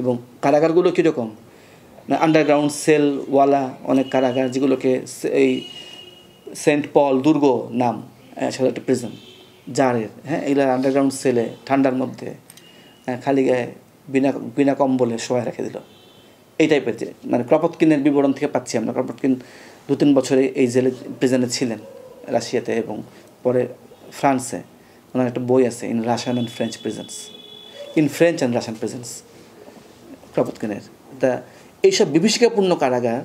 এবং কারাগারগুলো কীরকম? আন্ডারগ্রাউন্ড সেলওয়ালা অনেক কারাগার যেগুলোকে এই সেন্ট পল দুর্গ নাম আহ, সেটা একটা প্রিজন জারের হ্যাঁ এগুলো আন্ডারগ্রাউন্ড সেলে ঠান্ডার মধ্যে আহ, খালি গায়ে বিনা বিনা কম্বলে শোয়া রেখে দিল। এই টাইপের যে মানে ক্রপটকিনের বিবরণ থেকে পাচ্ছি আমরা। ক্রপটকিন দু তিন বছরে এই জেলে প্রিজনে ছিলেন রাশিয়াতে এবং পরে ফ্রান্সে। ওনার একটা বই আছে in Russian and French prisons in French and Russian prisons ক্রপটকিনের তা এইসব বিভীষিকাপূর্ণ কারাগার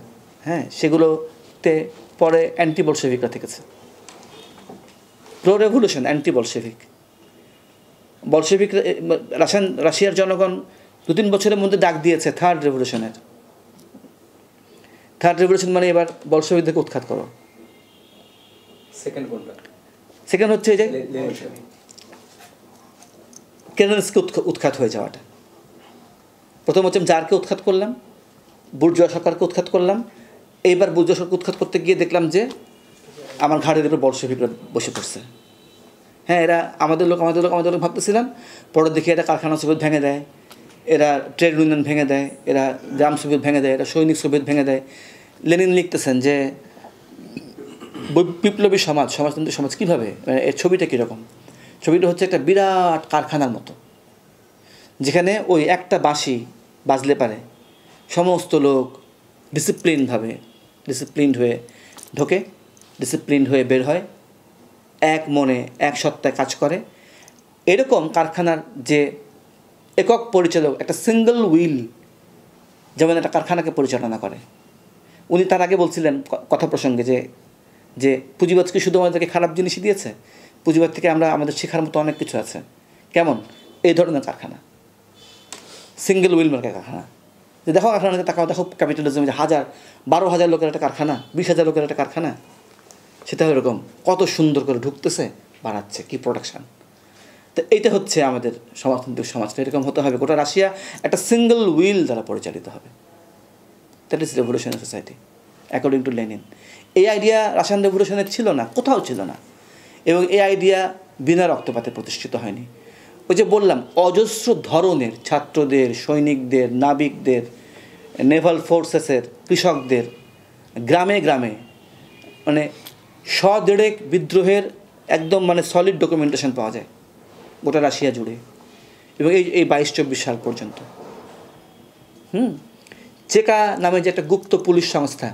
হ্যাঁ সেগুলোতে পরে অ্যান্টি বলশেভিকরা থেকেছে। Pro revolution anti Bolshevik Bolshevik Russian রাশিয়ার জনগণ দু তিন বছরের মধ্যে ডাক দিয়েছে থার্ড রেভলিউশনের থার্ড রেভলিউশন মানে এবার বলশেভিকদেরকে উৎখাত করো। সেকেন্ড কোনটা? সেকেন্ড হচ্ছে এই যে। কেনেলসকে উৎখাত হয়ে যাওয়াটা। প্রথম হচ্ছে জারকে উৎখাত করলাম, বুর্জোয়া সরকারকে উৎখাত করলাম, এইবার বুর্জোয়া সরকার উৎখাত করতে গিয়ে দেখলাম যে আমার ঘাড়ের উপর বর্ষভিকরা বসে পড়ছে। হ্যাঁ এরা আমাদের লোক আমাদের লোক আমাদের লোক ভাবতেছিলাম, পরে দেখি এরা কারখানা সুবিধ ভেঙে দেয়, এরা ট্রেড ইউনিয়ন ভেঙে দেয়, এরা গ্রাম সুবিধ ভেঙে দেয়, এরা সৈনিক সুবিধ ভেঙে দেয়। লেনিন লিখতেছেন যে বিপ্লবী সমাজ, সমাজতন্ত্রী সমাজ কীভাবে? মানে এর ছবিটা কীরকম? ছবিটা হচ্ছে একটা বিরাট কারখানার মতো, যেখানে ওই একটা বাঁশি বাজলে পারে। সমস্ত লোক ডিসিপ্লিনভাবে ডিসিপ্লিনড হয়ে ঢোকে ডিসিপ্লিনড হয়ে বের হয়, এক মনে, এক সত্তায় কাজ করে। এরকম কারখানার যে একক পরিচালক, একটা সিঙ্গল উইল যেমন একটা কারখানাকে পরিচালনা করে। উনি তার আগে বলছিলেন কথা প্রসঙ্গে যে যে পুঁজিবাদ কি শুধু আমাদেরকে খারাপ জিনিসই দিয়েছে? পুঁজিবাদ থেকে আমরা আমাদের শেখার মতো অনেক কিছু আছে। কেমন? এই ধরনের কারখানা। সিঙ্গেল উইল মার্কের কারখানা। যে দেখো কারখানাতে তাকাও দেখো ক্যাপিটালিজম যে হাজার, বারো হাজার লোকের একটা কারখানা, বিশ হাজার লোকের একটা কারখানা, সেটা এরকম কত সুন্দর করে ঢুকতেছে বাড়াচ্ছে কি প্রোডাকশান তো এইটা হচ্ছে আমাদের সমাজতান্ত্রিক সমাজটা এরকম হতে হবে। গোটা রাশিয়া একটা সিঙ্গেল উইল দ্বারা পরিচালিত হবে। That is revolutionary society according to Lenin এই আইডিয়া রাশিয়ান রেভলিউশনের ছিল না, কোথাও ছিল না। এবং এই আইডিয়া বিনা রক্তপাতে প্রতিষ্ঠিত হয়নি। ওই যে বললাম, অজস্র ধরনের ছাত্রদের, সৈনিকদের, নাবিকদের, নেভাল ফোর্সেসের, কৃষকদের, গ্রামে গ্রামে মানে সদেড়েক বিদ্রোহের একদম মানে সলিড ডকুমেন্টেশন পাওয়া যায়, গোটা রাশিয়া জুড়ে এবং এই এই বাইশ চব্বিশ সাল পর্যন্ত। হুম? চেকা নামে যে একটা গুপ্ত পুলিশ সংস্থা,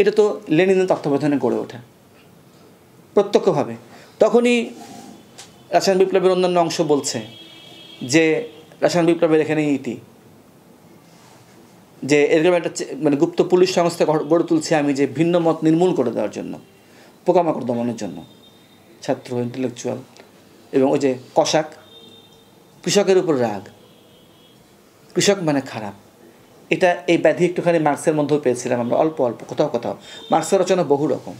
এটা তো লেনিনের তত্ত্বাবধানে গড়ে ওঠা, প্রত্যক্ষভাবে। তখনই রাসায়ন বিপ্লবের অন্যান্য অংশ বলছে যে রাসায়ন বিপ্লবের এখানে ইতি। যে এরকম একটা মানে গুপ্ত পুলিশ সংস্থা গড়ে তুলছি আমি যে ভিন্ন মত নির্মূল করে দেওয়ার জন্য, পোকামাকড় দমনের জন্য। ছাত্র ইন্টেলেকচুয়াল এবং ওই যে কষাক, কৃষকের উপর রাগ। কৃষক মানে খারাপ। এটা এই ব্যাধি একটুখানি মার্ক্সের মধ্যেও পেয়েছিলাম আমরা, অল্প অল্প, কোথাও কোথাও। মার্ক্সের রচনা বহু রকম।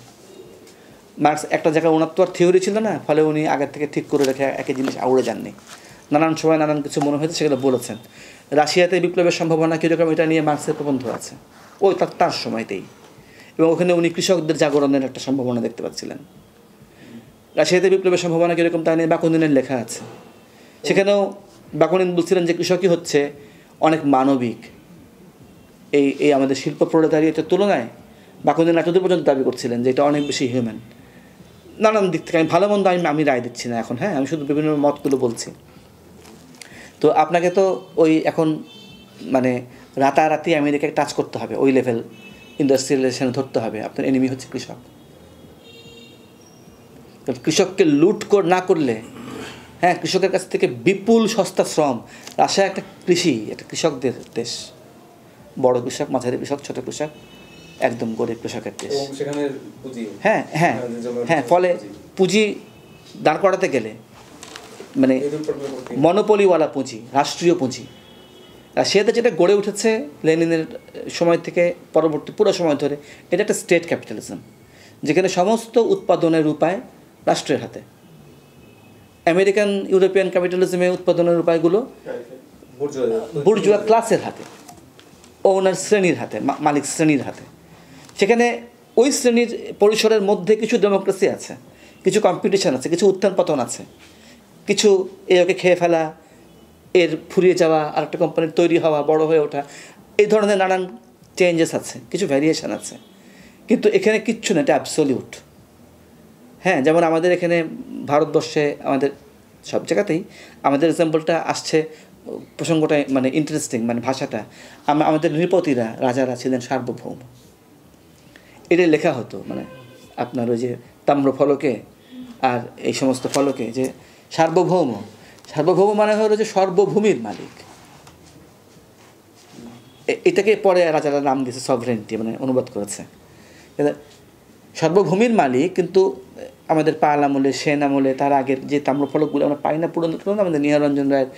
মার্ক্স একটা জায়গায় ওনার তো আর থিওরি ছিল না, ফলে উনি আগের থেকে ঠিক করে রেখে একই জিনিস আউড়ে যাননি। নানান সময় নানান কিছু মনে হয়েছে, সেগুলো বলেছেন। রাশিয়াতে বিপ্লবের সম্ভাবনা কীরকম এটা নিয়ে মার্ক্সের প্রবন্ধ আছে। ওই তার তার সময়তেই। এবং ওখানে উনি কৃষকদের জাগরণের একটা সম্ভাবনা দেখতে পাচ্ছিলেন। রাশিয়াতে বিপ্লবের সম্ভাবনা কীরকম তা নিয়ে বাকুনিনের লেখা আছে। সেখানেও বাকুনিন বলছিলেন যে কৃষকই হচ্ছে অনেক মানবিক। এই এই আমাদের শিল্প প্রলেতারিয়েটের তুলনায় বাকুনিন এতদূর পর্যন্ত দাবি করছিলেন যে এটা অনেক বেশি হিউম্যান নানান দিক থেকে, আমি ভালো মন্দ আমি আমি রায় দিচ্ছি না এখন হ্যাঁ আমি শুধু বিভিন্ন মতগুলো বলছি। তো আপনাকে তো ওই এখন মানে রাতারাতি আমেরিকাকে টাচ করতে হবে, ওই লেভেল ইন্ডাস্ট্রিয়ালাইজেশনে ধরতে হবে, আপনার এনিমি হচ্ছে কৃষক। কৃষককে লুট না করলে হ্যাঁ কৃষকের কাছ থেকে বিপুল সস্তা শ্রম রাশিয়া একটা কৃষি একটা কৃষকদের দেশ, বড় কৃষক, মাঝারি কৃষক, ছোট কৃষক একদম গরিব কৃষকের দেশ। পুঁজি। হ্যাঁ হ্যাঁ হ্যাঁ ফলে পুঁজি দাঁড় করাতে গেলে মানে। মনোপলিওয়ালা পুঁজি রাষ্ট্রীয় পুঁজি। রাশিয়াতে যেটা গড়ে উঠেছে লেনিনের সময় থেকে পরবর্তী পুরো সময় ধরে এটা একটা স্টেট ক্যাপিটালিজম যেখানে সমস্ত উৎপাদনের উপায় রাষ্ট্রের হাতে। আমেরিকান ইউরোপিয়ান ক্যাপিটালিজমে উৎপাদনের উপায়গুলো বুর্জোয়া- বুর্জুয়া ক্লাসের হাতে ওনার শ্রেণির হাতে মালিক শ্রেণির হাতে। সেখানে ওই শ্রেণির পরিসরের মধ্যে কিছু ডেমোক্রেসি আছে, কিছু কম্পিটিশান আছে, কিছু উত্থান পতন আছে। কিছু এ ওকে খেয়ে ফেলা, এর ফুরিয়ে যাওয়া আর একটা কোম্পানির তৈরি হওয়া, বড় হয়ে ওঠা, এই ধরনের নানান চেঞ্জেস আছে, কিছু ভ্যারিয়েশন আছে। কিন্তু এখানে কিচ্ছু না, এটা অ্যাবসলিউট হ্যাঁ যেমন আমাদের এখানে ভারতবর্ষে আমাদের সব জায়গাতেই আমাদের এক্সাম্পলটা আসছে প্রসঙ্গটা মানে ইন্টারেস্টিং মানে ভাষাটা। আমাদের নৃপতিরা, রাজারা ছিলেন সার্বভৌম। এটা লেখা হতো মানে আপনার ওই যে তাম্র ফলকে আর এই সমস্ত ফলকে যে সার্বভৌম। সার্বভৌম মানে হলো যে সর্বভূমির মালিক। এটাকে পরে রাজারা নাম দিয়েছে সভরেন্টি মানে অনুবাদ করেছে। সর্বভূমির মালিক কিন্তু আমাদের পাল আমলে, সেন আমলে, তার আগের যে তাম্রফলকগুলো আমরা পাই না, পুরনো পুরনো আমাদের নিহারঞ্জন রায়ের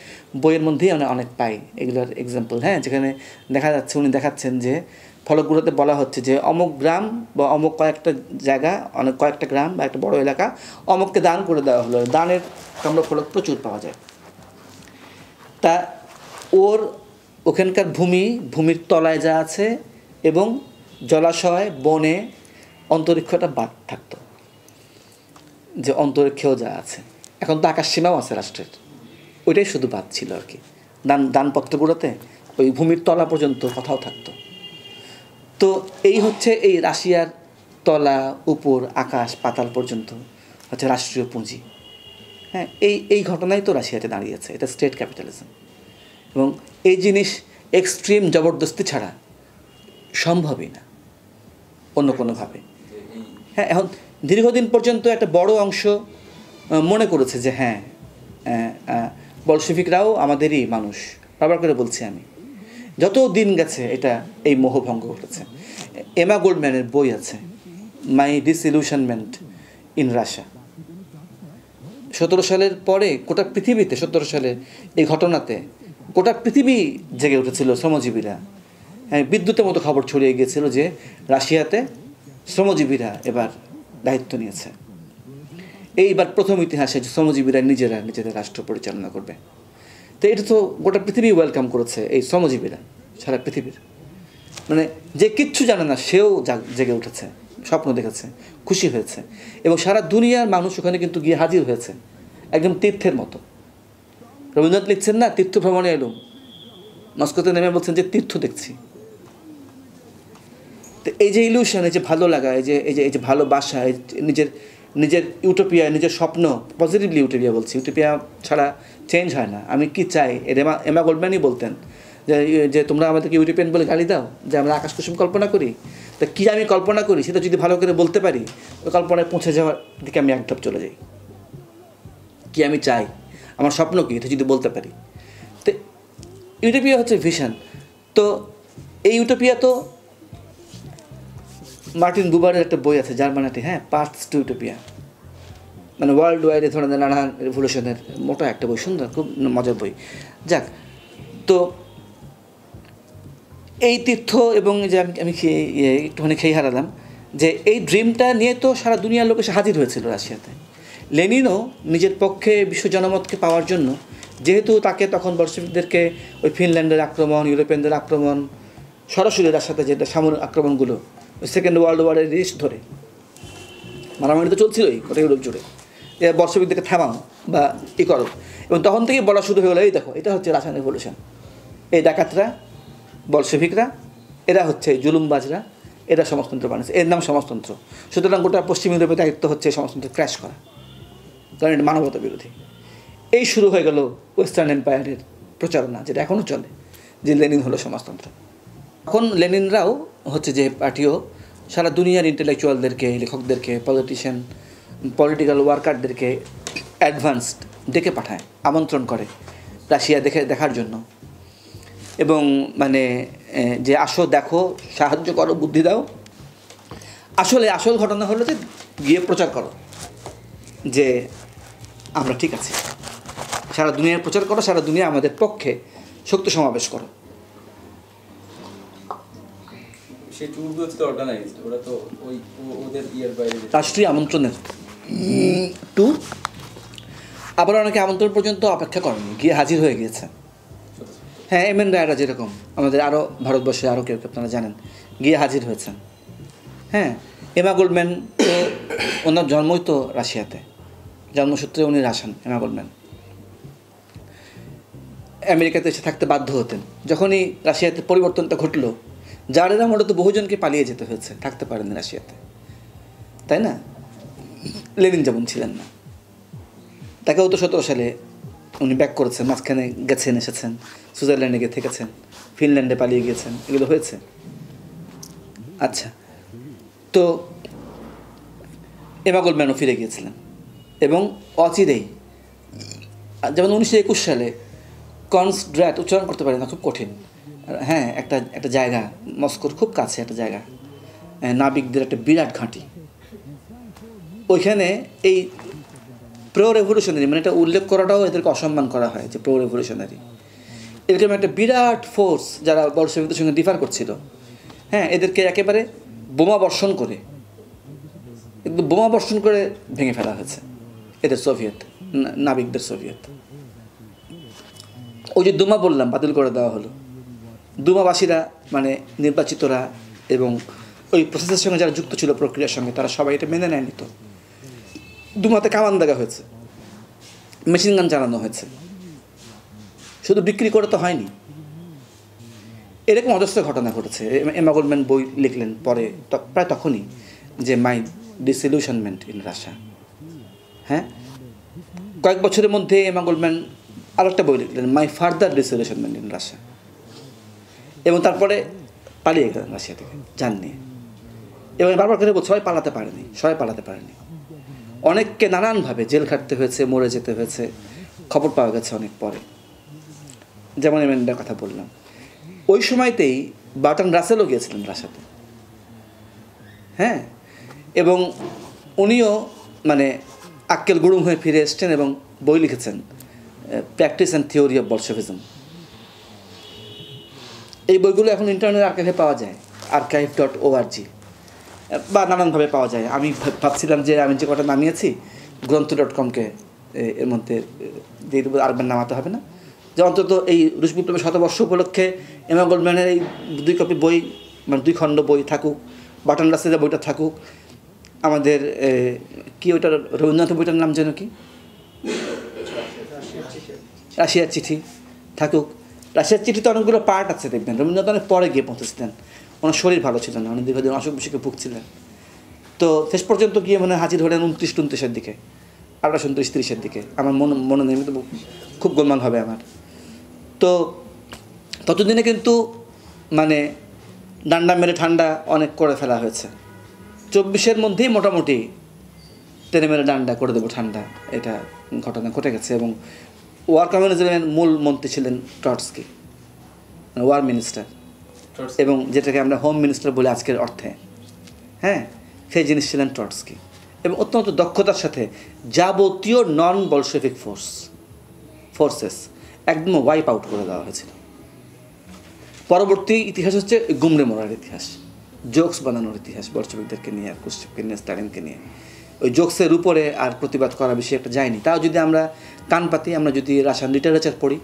বইয়ের মধ্যেই আমরা অনেক পাই। এগুলোর এক্সাম্পল হ্যাঁ যেখানে দেখা যাচ্ছে, উনি দেখাচ্ছেন যে ফলকগুলোতে বলা হচ্ছে যে অমুক গ্রাম বা অমুক কয়েকটা জায়গা, অনেক কয়েকটা গ্রাম বা একটা বড় এলাকা অমুককে দান করে দেওয়া হলো। দানের তাম্রফলক প্রচুর পাওয়া যায়। তা ওর ওখানকার ভূমি, ভূমির তলায় যা আছে এবং জলাশয়, বনে অন্তরিক্ষটা বাদ থাকতো, যে অন্তরিক্ষেও যা আছে। এখন তো আকাশ সীমাও আছে রাষ্ট্রের। ওইটাই শুধু বাদ ছিল আর কি। দান, দানপত্রগুলোতে ওই ভূমির তলা পর্যন্ত কথাও থাকতো। তো এই হচ্ছে এই রাশিয়ার তলা উপর আকাশ পাতাল পর্যন্ত হচ্ছে রাষ্ট্রীয় পুঁজি। হ্যাঁ এই এই ঘটনাই তো রাশিয়াতে দাঁড়িয়েছে এটা স্টেট ক্যাপিটালিজম। এবং এই জিনিস এক্সট্রিম জবরদস্তি ছাড়া সম্ভবই না, অন্য কোনোভাবে। হ্যাঁ এখন দীর্ঘদিন পর্যন্ত একটা বড় অংশ মনে করেছে যে হ্যাঁ বলশিফিকরাও আমাদেরই মানুষ, বারবার করে বলছি আমি। যত দিন গেছে এটা এই মোহভঙ্গ ঘটেছে এমা গোল্ডম্যানের বই আছে মাই ডিসইলুশনমেন্ট ইন রাশিয়া সতেরো সালের পরে গোটা পৃথিবীতে, সতেরো সালে এই ঘটনাতে গোটা পৃথিবী জেগে উঠেছিল শ্রমজীবীরা। হ্যাঁ বিদ্যুতের মতো খবর ছড়িয়ে গিয়েছিল যে রাশিয়াতে শ্রমজীবীরা এবার দায়িত্ব নিয়েছে। এইবার প্রথম ইতিহাসে শ্রমজীবীরা নিজেরা নিজেদের রাষ্ট্র পরিচালনা করবে। তো এটা তো গোটা পৃথিবী ওয়েলকাম করেছে, এই শ্রমজীবীরা, সারা পৃথিবীর। মানে যে কিচ্ছু জানে না, সেও জাগ- উঠেছে, স্বপ্ন দেখেছে, খুশি হয়েছে। এবং সারা দুনিয়ার মানুষ ওখানে কিন্তু গিয়ে হাজির হয়েছে, একদম তীর্থের মতো। রবীন্দ্রনাথ লিখছেন না, তীর্থ ভ্রমণে এলুম। মস্কোতে নেমে বলছেন যে, তীর্থ দেখছি। তো এই যে ইলিউশন এই যে ভালো লাগা, এই যে এই যে এই যে ভালোবাসা নিজের নিজের ইউটোপিয়া নিজের স্বপ্ন পজিটিভলি ইউটোপিয়া বলছি। ইউটোপিয়া ছাড়া চেঞ্জ হয় না। আমি কি চাই? এর এমা গোল্ডম্যানই বলতেন যে যে তোমরা আমাদেরকে ইউরোপিয়ান বলে গালি দাও, যে আমরা আকাশ কুসুম কল্পনা করি। তা কী আমি কল্পনা করি? সেটা যদি ভালো করে বলতে পারি, ওই কল্পনায় পৌঁছে যাওয়ার দিকে আমি এক ধাপ চলে যাই। কি আমি চাই? আমার স্বপ্ন কী? এটা যদি বলতে পারি। তো ইউটোপিয়া হচ্ছে ভিশন তো এই ইউটোপিয়া তো মার্টিন বুবারের একটা বই আছে জার্মানাতে হ্যাঁ পার্টস টু ইউটোপিয়া মানে ওয়ার্ল্ড ওয়াইড এ ধরনের নানান রেভলিউশনের মোটা একটা বই, সুন্দর, খুব মজার বই। যাক, তো এই তীর্থ এবং যে আমি আমি ইয়ে একটুখানি খেয়ে হারালাম যে এই ড্রিমটা নিয়ে তো সারা দুনিয়ার লোক এসে হাজির হয়েছিল রাশিয়াতে। লেনিনও নিজের পক্ষে বিশ্ব জনমতকে পাওয়ার জন্য, যেহেতু তাকে তখন বর্ষবিকদেরকে ওই ফিনল্যান্ডের আক্রমণ, ইউরোপিয়ানদের আক্রমণ, সরাসরি রাশিয়াতে যেটা সামরিক আক্রমণগুলো সেকেন্ড ওয়ার্ল্ড ওয়ারের রেস ধরে। মারামারি তো চলছিলই গোটা ইউরোপ জুড়ে। এ বর্ষবিকদেরকে থামাও বা ই করো। এবং তখন থেকেই বলা শুরু হয়ে গেলো, এই দেখো, এটা হচ্ছে রাসায়নিক রেভলিউশন এই ডাকাতরা, বলশেভিকরা, এরা হচ্ছে জুলুমবাজরা, এরা সমাজতন্ত্র বানিয়েছে। এর নাম সমাজতন্ত্র। সুতরাং গোটা পশ্চিম ইউরোপের দায়িত্ব হচ্ছে সমাজতন্ত্র ক্র্যাশ করা। কারণ এটা মানবতা বিরোধী। এই শুরু হয়ে গেল ওয়েস্টার্ন এম্পায়ারের প্রচারণা, যেটা এখনও চলে, যে লেনিন হলো সমাজতন্ত্র। এখন লেনিনরাও হচ্ছে যে পার্টিও, সারা দুনিয়ার ইন্টেলেকচুয়ালদেরকে লেখকদেরকে পলিটিশিয়ান পলিটিক্যাল ওয়ার্কারদেরকে অ্যাডভান্সড ডেকে পাঠায় আমন্ত্রণ করে রাশিয়া দেখে দেখার জন্য। এবং মানে যে আসো দেখো সাহায্য করো বুদ্ধি দাও। আসলে আসল ঘটনা হলো যে গিয়ে প্রচার করো যে আমরা ঠিক আছি। সারা দুনিয়ায় প্রচার করো সারা দুনিয়া আমাদের পক্ষে শক্তি সমাবেশ করো। রাষ্ট্রীয় আমন্ত্রণের। টু আবার অনেকে আমন্ত্রণ পর্যন্ত অপেক্ষা করেনি, গিয়ে হাজির হয়ে গিয়েছে। হ্যাঁ এম এন রায়রা যেরকম, আমাদের আরও ভারতবর্ষে আরও কেউ আপনারা জানেন, গিয়ে হাজির হয়েছেন। হ্যাঁ এমা গোল্ডম্যান তো, ওনার জন্মই তো রাশিয়াতে। জন্মসূত্রে উনি রাশান এমা গোল্ডম্যান আমেরিকাতে এসে থাকতে বাধ্য হতেন। যখনই রাশিয়াতে পরিবর্তনটা ঘটলো যারেরা মূলত বহুজনকে পালিয়ে যেতে হয়েছে, থাকতে পারেনি রাশিয়াতে। তাই না? লেনিন যেমন ছিলেন না। তাকেও তো সতেরো সালে উনি ব্যাক করেছেন, মাঝখানে গেছেন, এসেছেন, সুইজারল্যান্ডে গিয়ে থেকেছেন, ফিনল্যান্ডে পালিয়ে গিয়েছেন, এগুলো হয়েছে। আচ্ছা তো এমা ম্যানও ফিরে গিয়েছিলেন এবং অচিরেই, যেমন উনিশশো একুশ সালে কনসড্র্যাট উচ্চারণ করতে পারে না, খুব কঠিন। হ্যাঁ একটা একটা জায়গা, মস্কোর খুব কাছে একটা জায়গা নাবিকদের একটা বিরাট ঘাঁটি। ওইখানে এই প্রো রেভলিউশনারি মানে এটা উল্লেখ করাটাও এদেরকে অসম্মান করা হয়, যে প্রো রেভলিউশনারি এরকম একটা বিরাট ফোর্স যারা বর্ষবিকদের সঙ্গে ডিফার করছিল। হ্যাঁ এদেরকে একেবারে বোমা বর্ষণ করে একদম বোমা বর্ষণ করে ভেঙে ফেলা হয়েছে এদের সোভিয়েত নাবিকদের সোভিয়েত ওই যে দুমা বললাম, বাতিল করে দেওয়া হলো। দুমাবাসীরা মানে নির্বাচিতরা এবং ওই প্রসেসের সঙ্গে যারা যুক্ত ছিল প্রক্রিয়ার সঙ্গে, তারা সবাই এটা মেনে নেয়নি তো। দুমাতে কামান দেখা হয়েছে। মেশিন গান চালানো হয়েছে। শুধু বিক্রি করে তো হয়নি। এরকম অজস্র ঘটনা ঘটেছে। এম- এমা বই লিখলেন পরে প্রায় তখনই যে মাই ডিসলিউশনমেন্ট ইন রাশা হ্যাঁ? কয়েক বছরের মধ্যে এমা গোল্ডম্যান আরেকটা বই লিখলেন, মাই ফার্দার ডিসলিউশনমেন্ট ইন রাশা এবং তারপরে পালিয়ে গেলেন রাশিয়া থেকে যান নিয়ে এবং বারবার করে বলছে, সবাই পালাতে পারেনি, সবাই পালাতে পারেনি। অনেককে নানানভাবে জেল খাটতে হয়েছে, মরে যেতে হয়েছে। খবর পাওয়া গেছে অনেক পরে। যেমন এমেন্ডার কথা বললাম। ওই সময়তেই বাটন রাসেলও গিয়েছিলেন রাশাতে। হ্যাঁ? এবং উনিও মানে আক্কেল গুরুম হয়ে ফিরে এসছেন এবং বই লিখেছেন practice and theory of Bolshevism এই বইগুলো এখন ইন্টারনেট আর্কাইভে পাওয়া যায় আর্কাইভ ডট ওআরজি বা নানানভাবে পাওয়া যায়। আমি ভাব- ভাবছিলাম যে আমি যে কটা নামিয়েছি, গ্রন্থ ডট কমকে এর মধ্যে দেবো আরবার নামাতে হবে না। যে অন্তত এই রুশ বিপ্লবের শতবর্ষ উপলক্ষে এমা গোল্ডম্যানের এই দুই কপি বই মানে দুই খণ্ড বই থাকুক, বাটন রাস্তায় বইটা থাকুক, আমাদের কি ওইটার, রবীন্দ্রনাথ বইটার নাম যেন কি? রাশিয়ার চিঠি, থাকুক। রাশিয়ার চিঠিতে অনেকগুলো পার্ট আছে দেখবেন, রবীন্দ্রনাথ অনেক পরে গিয়ে পৌঁছেছিলেন। ওনার শরীর ভালো ছিল না অনেক দীর্ঘদিন অসুখ বিসুখে ভুগছিলেন। তো শেষ পর্যন্ত গিয়ে মনে হাজির হলেন উনত্রিশ উনত্রিশের দিকে আঠারোশো উনত্রিশ তিরিশের দিকে। আমার মন মনে কিন্তু খুব গোলমাল হবে আমার। তো ততদিনে কিন্তু মানে ডান্ডা মেরে ঠান্ডা অনেক করে ফেলা হয়েছে। চব্বিশের মধ্যেই মোটামুটি টেনে মেরে ডান্ডা করে দেবো ঠান্ডা, এটা ঘটনা ঘটে গেছে এবং ওয়ার কমিউনিজমের মূল মন্ত্রী ছিলেন ট্রটস্কি মানে ওয়ার মিনিস্টার। এবং যেটাকে আমরা হোম মিনিস্টার বলে আজকের অর্থে। হ্যাঁ? সেই জিনিস ছিলেন ট্রটস্কি এবং অত্যন্ত দক্ষতার সাথে যাবতীয় নন বলশেভিক ফোর্স ফোর্সেস একদম ওয়াইপ আউট করে দেওয়া হয়েছিল। পরবর্তী ইতিহাস হচ্ছে গুমরে মরার ইতিহাস। জোকস বানানোর ইতিহাস বলশেভিকদেরকে নিয়ে আর কুস্টিপকে নিয়ে স্টালিনকে নিয়ে। ওই জোকসের উপরে আর প্রতিবাদ করা বেশি একটা যায়নি। তাও যদি আমরা কান পাতি, আমরা যদি রাসায়ন লিটারেচার পড়ি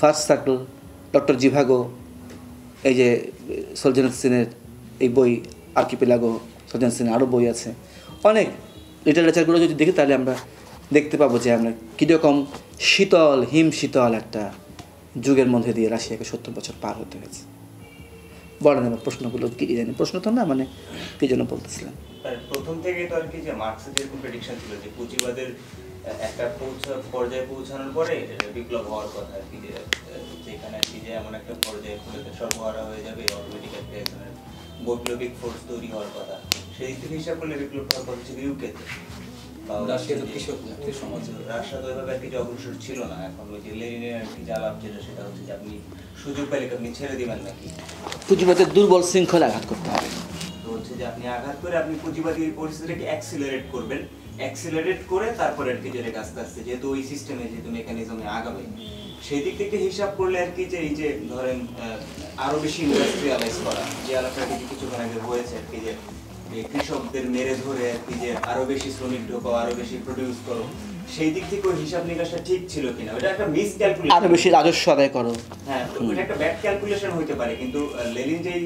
ফার্স্ট সার্কেল ডক্টর জিভাগো এই যে সলজেন সিনের এই বই আর্কিপেলাগো সলজেন সিনের আরও বই আছে। অনেক লিটারেচারগুলো যদি দেখি, তাহলে আমরা দেখতে পাবো যে আমরা কীরকম শীতল হিম শীতল একটা যুগের মধ্যে দিয়ে রাশিয়াকে সত্তর বছর পার হতে হয়েছে। বলেন আমার প্রশ্নগুলো কী জানি? প্রশ্ন তো না মানে কী জন্য বলতেছিলাম? প্রথম থেকে তো আর কি যে মার্কসের যেরকম প্রেডিকশন ছিল যে পুঁজিবাদের একটা পর্যায়ে পৌঁছানোর পরে বিপ্লব হওয়ার কথা আর কি যে যেখানে আর কি যে এমন একটা পর্যায়ে সর্বহারা হয়ে যাবে অটোমেটিক একটা একজনের বৈপ্লবিক ফোর্স তৈরি হওয়ার কথা। সেই থেকে হিসাব করলে বিপ্লব হওয়ার কথা ছিল ইউকেতে রাশিয়া তো সমাজ রাশিয়া তো এভাবে আর কি অগ্রসর ছিল না এখন ওই যে লেনিনের আর কি যেটা সেটা হচ্ছে যে আপনি সুযোগ পেলে আপনি ছেড়ে দিবেন নাকি? পুঁজিবাদের দুর্বল শৃঙ্খলা আঘাত করতে হবে। তো হচ্ছে যে আপনি আঘাত করে আপনি পুঁজিবাদী পরিস্থিতিটাকে অ্যাক্সিলারেট করবেন। অ্যাক্সিলারেট করে তারপরে আর কি যেটা আস্তে আস্তে যেহেতু ওই সিস্টেমে যেহেতু মেকানিজমে আগাবে। সেই দিক থেকে হিসাব করলে আর কি যে এই যে ধরেন আরও বেশি ইন্ডাস্ট্রিয়ালাইজ করা যে আলাপটা কি কিছুক্ষণ আগে হয়েছে আর কি যে কৃষকদের মেরে ধরে আর কি যে আরও বেশি শ্রমিক ঢোকাও আরও বেশি প্রডিউস করো সেই দিক থেকে ওই হিসাব নিকাশটা ঠিক ছিল কিনা ওটা একটা মিস ক্যালকুলেশন আরও বেশি রাজস্ব আদায় করো। হ্যাঁ ওটা একটা ব্যাড ক্যালকুলেশন হতে পারে কিন্তু লেনিন যেই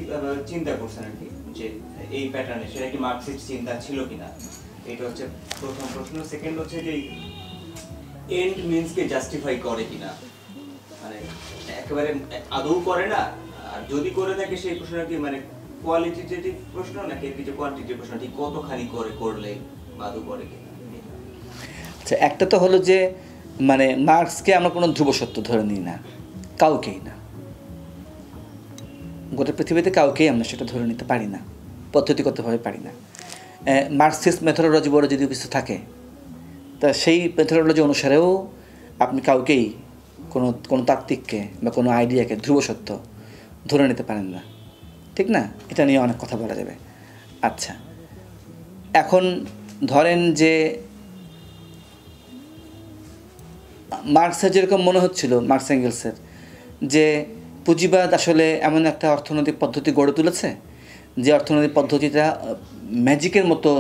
চিন্তা করছেন আর কি যে এই প্যাটার্নে সেটা কি মার্কসিস্ট চিন্তা ছিল কিনা? এটা হচ্ছে প্রথম প্রশ্ন। সেকেন্ড হচ্ছে যে এন্ড মিন্সকে জাস্টিফাই করে কিনা। মানে একেবারে আদৌ করে না, আর যদি করে থাকে সেই প্রশ্নটা কি মানে কোয়ালিটেটিভ প্রশ্ন নাকি কিছু কোয়ান্টিটিভ প্রশ্ন, ঠিক কতখানি করে করলে বা আদৌ করে কিনা? আচ্ছা একটা তো হলো যে মানে মার্কসকে আমরা কোনো ধ্রুব সত্য ধরে নিই না, কাউকেই না। গোটা পৃথিবীতে কাউকেই আমরা সেটা ধরে নিতে পারি না, পদ্ধতিগতভাবে পারি না। মার্কসিস্ট মেথোডোলজি বলে যদি কিছু থাকে, তা সেই মেথোডোলজি অনুসারেও আপনি কাউকেই কোনো কোনো তাত্ত্বিককে বা কোনো আইডিয়াকে ধ্রুব সত্য ধরে নিতে পারেন না। ঠিক না? এটা নিয়ে অনেক কথা বলা যাবে। আচ্ছা। এখন ধরেন যে মার্কসের যেরকম মনে হচ্ছিল, মার্কস এঙ্গেলসের, যে পুঁজিবাদ আসলে এমন একটা অর্থনৈতিক পদ্ধতি গড়ে তুলেছে যে অর্থনৈতিক পদ্ধতিটা ম্যাজিকের মতো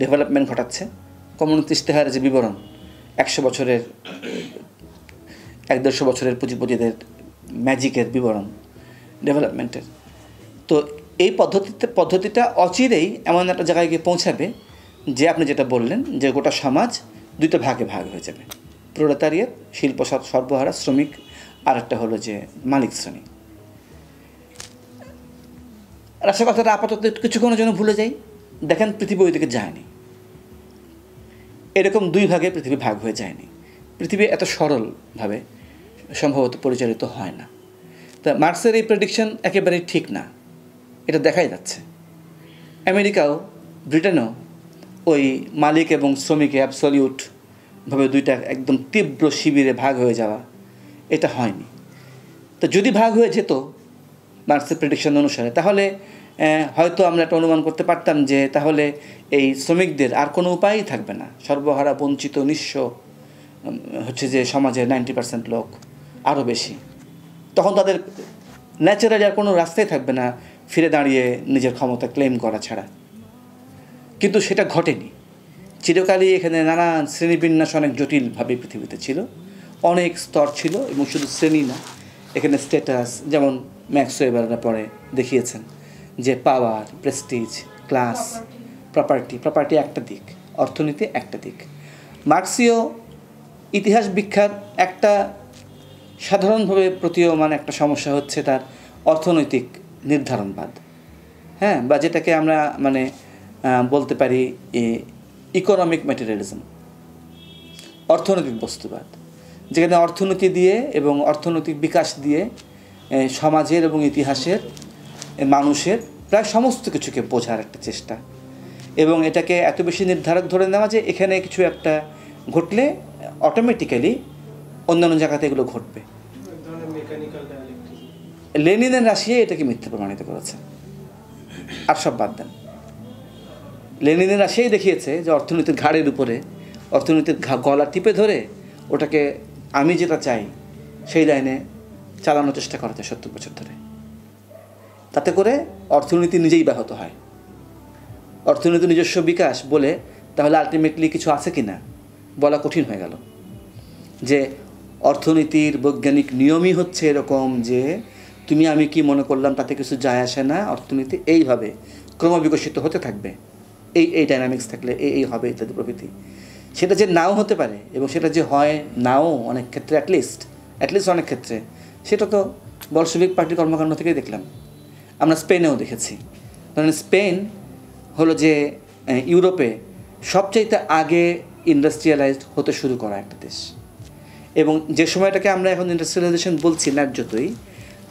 ডেভেলপমেন্ট ঘটাচ্ছে। কমিউনিটি ইশতেহারের যে বিবরণ, একশো বছরের, এক দেড়শো বছরের পুঁজিপতিদের ম্যাজিকের বিবরণ ডেভেলপমেন্টের তো এই পদ্ধতিতে, পদ্ধতিটা অচিরেই এমন একটা জায়গায় গিয়ে পৌঁছাবে যে আপনি যেটা বললেন, যে গোটা সমাজ দুটো ভাগে ভাগ হয়ে যাবে। প্রোলেতারিয়াত শিল্প সর্বহারা, শ্রমিক আর একটা হলো যে মালিক শ্রেণি রাষ্ট্র কথাটা আপাতত কিছুক্ষণের জন্য ভুলে যাই দেখেন পৃথিবী ওইদিকে যায়নি। এরকম দুই ভাগে পৃথিবী ভাগ হয়ে যায়নি। পৃথিবী এত সরলভাবে সম্ভবত পরিচালিত হয় না। তা মার্কসের এই প্রেডিকশন একেবারেই ঠিক না। এটা দেখাই যাচ্ছে। আমেরিকাও, ব্রিটেনও ওই মালিক এবং শ্রমিকে অ্যাবসলিউটভাবে দুইটা একদম তীব্র শিবিরে ভাগ হয়ে যাওয়া, এটা হয়নি। তো যদি ভাগ হয়ে যেত মার্কসের প্রেডিকশন অনুসারে। তাহলে হয়তো আমরা একটা অনুমান করতে পারতাম যে তাহলে এই শ্রমিকদের আর কোনো উপায়ই থাকবে না। সর্বহারা বঞ্চিত, নিঃস্ব হচ্ছে যে সমাজের নাইনটি পার্সেন্ট লোক আরও বেশি। তখন তাদের ন্যাচারালি আর কোনো রাস্তাই থাকবে না ফিরে দাঁড়িয়ে নিজের ক্ষমতা ক্লেম করা ছাড়া। কিন্তু সেটা ঘটেনি। চিরকালই এখানে নানান শ্রেণীবিন্যাস অনেক জটিলভাবে পৃথিবীতে ছিল। অনেক স্তর ছিল এবং শুধু শ্রেণি না, এখানে স্ট্যাটাস যেমন ম্যাক্স ওয়েবাররা পরে দেখিয়েছেন যে power, prestige, class, property property একটা দিক, অর্থনীতি একটা দিক। মার্ক্সীয় ইতিহাস বিখ্যাত একটা সাধারণভাবে প্রতীয়মান একটা সমস্যা হচ্ছে তার অর্থনৈতিক নির্ধারণবাদ। হ্যাঁ বা যেটাকে আমরা মানে বলতে পারি ইকোনমিক ম্যাটেরিয়ালিজম অর্থনৈতিক বস্তুবাদ। যেখানে অর্থনীতি দিয়ে এবং অর্থনৈতিক বিকাশ দিয়ে সমাজের এবং ইতিহাসের মানুষের প্রায় সমস্ত কিছুকে বোঝার একটা চেষ্টা। এবং এটাকে এত বেশি নির্ধারক ধরে নেওয়া যে এখানে কিছু একটা ঘটলে অটোমেটিক্যালি অন্যান্য জায়গাতে এগুলো ঘটবে। লেনিনের রাশিয়া এটাকে মিথ্যা প্রমাণিত করেছে। আর সব বাদ দেন। লেনিনের রাশিয়াই দেখিয়েছে যে অর্থনীতির ঘাড়ের উপরে, অর্থনীতির গলা টিপে ধরে ওটাকে আমি যেটা চাই, সেই লাইনে চালানোর চেষ্টা করা যায় সত্তর বছর ধরে। তাতে করে অর্থনীতি নিজেই ব্যাহত হয়। অর্থনীতি নিজস্ব বিকাশ বলে তাহলে আলটিমেটলি কিছু আছে কি না বলা কঠিন হয়ে গেল। যে অর্থনীতির বৈজ্ঞানিক নিয়মই হচ্ছে এরকম যে তুমি আমি কি মনে করলাম তাতে কিছু যায় আসে না, অর্থনীতি এইভাবে ক্রমবিকশিত হতে থাকবে। এই এই ডাইনামিক্স থাকলে এই এই হবে ইত্যাদি প্রভৃতি। সেটা যে নাও হতে পারে এবং সেটা যে হয় নাও অনেক ক্ষেত্রে অ্যাটলিস্ট অ্যাটলিস্ট অনেক ক্ষেত্রে সেটা তো বলসেবিক পার্টির কর্মকাণ্ড থেকেই দেখলাম। আমরা স্পেনেও দেখেছি। ধরেন স্পেন হলো যে ইউরোপে সবচাইতে আগে ইন্ডাস্ট্রিয়ালাইজড হতে শুরু করা একটা দেশ। এবং যে সময়টাকে আমরা এখন ইন্ডাস্ট্রিয়ালাইজেশন বলছি ন্যায্যতই,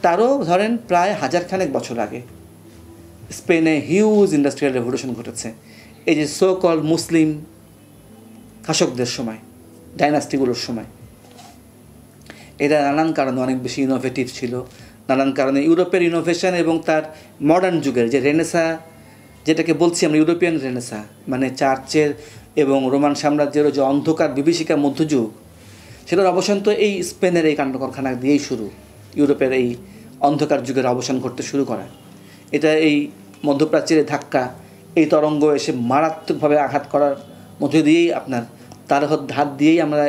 তারও ধরেন প্রায় হাজার খানেক বছর আগে স্পেনে হিউজ ইন্ডাস্ট্রিয়াল রেভলিউশন ঘটেছে। এই যে সো কল মুসলিম শাসকদের সময় ডাইনাস্টিগুলোর সময়। এরা নানান কারণে অনেক বেশি ইনোভেটিভ ছিল। নানান কারণে ইউরোপের ইনোভেশন এবং তার মডার্ন যুগের যে রেনেসা যেটাকে বলছি আমরা ইউরোপিয়ান রেনেসা মানে চার্চের এবং রোমান সাম্রাজ্যের যে অন্ধকার বিভীষিকা মধ্যযুগ, সেটার অবসান তো এই স্পেনের এই কাণ্ডকারখানা দিয়েই শুরু, ইউরোপের এই অন্ধকার যুগের অবসান ঘটতে শুরু করা। এটা এই মধ্যপ্রাচ্যের ধাক্কা, এই তরঙ্গ এসে মারাত্মকভাবে আঘাত করার মধ্য দিয়েই আপনার তার হাত দিয়েই আমরা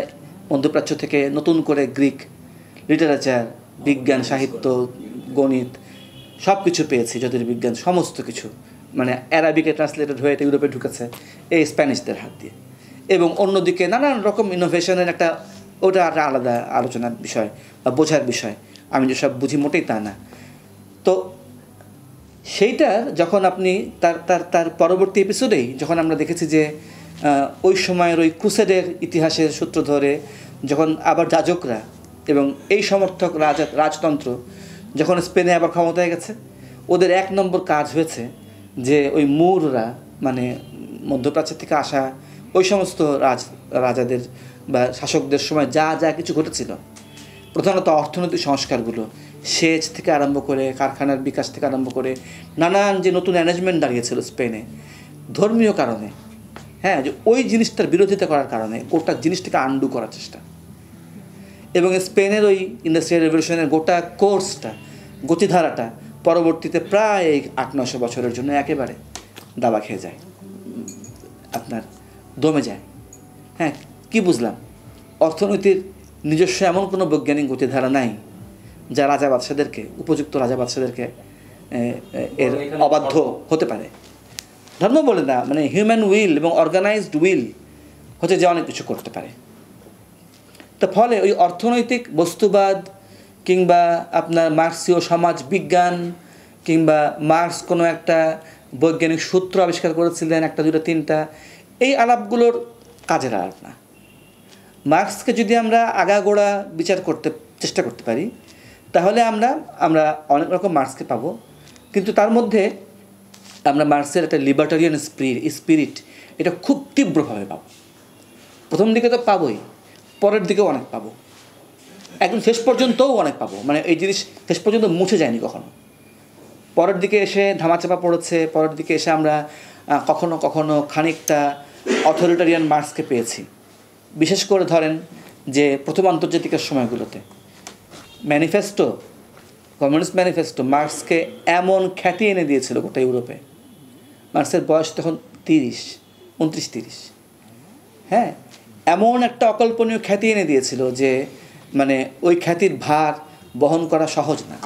মধ্যপ্রাচ্য থেকে নতুন করে গ্রিক লিটারেচার বিজ্ঞান, সাহিত্য, গণিত সব কিছু পেয়েছি, জ্যোতির্বিজ্ঞান, সমস্ত কিছু। মানে অ্যারাবিকে ট্রান্সলেটেড হয়ে এটা ইউরোপে ঢুকেছে, এই স্প্যানিশদের হাত দিয়ে। এবং অন্যদিকে নানান রকম ইনোভেশনের একটা, ওটা একটা আলাদা আলোচনার বিষয় বা বোঝার বিষয়। আমি যে সব বুঝি মোটেই তা না। তো সেইটার যখন আপনি তার তার তার পরবর্তী এপিসোডেই যখন আমরা দেখেছি যে ওই সময়ের ওই ক্রুসেডের ইতিহাসের সূত্র ধরে যখন আবার যাজকরা এবং এই সমর্থক রাজা রাজতন্ত্র যখন স্পেনে আবার ক্ষমতায় গেছে, ওদের এক নম্বর কাজ হয়েছে যে ওই মুররা মানে মধ্যপ্রাচ্য থেকে আসা ওই সমস্ত রাজ রাজাদের বা শাসকদের সময় যা যা কিছু ঘটেছিল, প্রধানত অর্থনৈতিক সংস্কারগুলো, সেচ থেকে আরম্ভ করে, কারখানার বিকাশ থেকে আরম্ভ করে, নানান যে নতুন ম্যানেজমেন্ট দাঁড়িয়েছিল স্পেনে, ধর্মীয় কারণে হ্যাঁ যে ওই জিনিসটার বিরোধিতা করার কারণে গোটা জিনিসটাকে আন্ডু করার চেষ্টা। এবং স্পেনের ওই ইন্ডাস্ট্রিয়াল রেভলিউশনের গোটা কোর্সটা গতিধারাটা পরবর্তীতে প্রায় এই আট নশো বছরের জন্য একেবারে দাবা খেয়ে যায়। আপনার দমে যায়। হ্যাঁ কি বুঝলাম? অর্থনীতির নিজস্ব এমন কোনো বৈজ্ঞানিক গতিধারা নাই যা রাজা বাদশাদেরকে উপযুক্ত রাজা বাদশাদেরকে এর অবাধ্য হতে পারে। ধর্ম বলে না মানে হিউম্যান উইল এবং অর্গানাইজড উইল হচ্ছে যে অনেক কিছু করতে পারে। তো ফলে ওই অর্থনৈতিক বস্তুবাদ কিংবা আপনার মার্ক্সীয় সমাজ বিজ্ঞান কিংবা মার্ক্স কোনো একটা বৈজ্ঞানিক সূত্র আবিষ্কার করেছিলেন একটা দুটো তিনটা, এই আলাপগুলোর কাজের আলাপ না। মার্ক্সকে যদি আমরা আগাগোড়া বিচার করতে, চেষ্টা করতে পারি, তাহলে আমরা আমরা অনেক রকম মার্ক্সকে পাবো। কিন্তু তার মধ্যে আমরা মার্ক্সের একটা লিবার্টারিয়ান স্পিরিট স্পিরিট এটা খুব তীব্রভাবে পাবো। প্রথম দিকে তো পাবোই। পরের দিকেও অনেক পাবো। একদম শেষ পর্যন্তও অনেক পাবো। মানে এই জিনিস শেষ পর্যন্ত মুছে যায়নি কখনো। পরের দিকে এসে ধামাচাপা পড়েছে, পরের দিকে এসে আমরা কখনো কখনো খানিকটা অথরিটারিয়ান মার্ক্সকে পেয়েছি। বিশেষ করে ধরেন যে প্রথম আন্তর্জাতিকের সময়গুলোতে। ম্যানিফেস্টো কমিউনিস্ট ম্যানিফেস্টো মার্কসকে এমন খ্যাতি এনে দিয়েছিল গোটা ইউরোপে। মার্ক্সের বয়স তখন তিরিশ, উনত্রিশ, তিরিশ। হ্যাঁ এমন একটা অকল্পনীয় খ্যাতি এনে দিয়েছিল যে মানে ওই খ্যাতির ভার বহন করা সহজ না।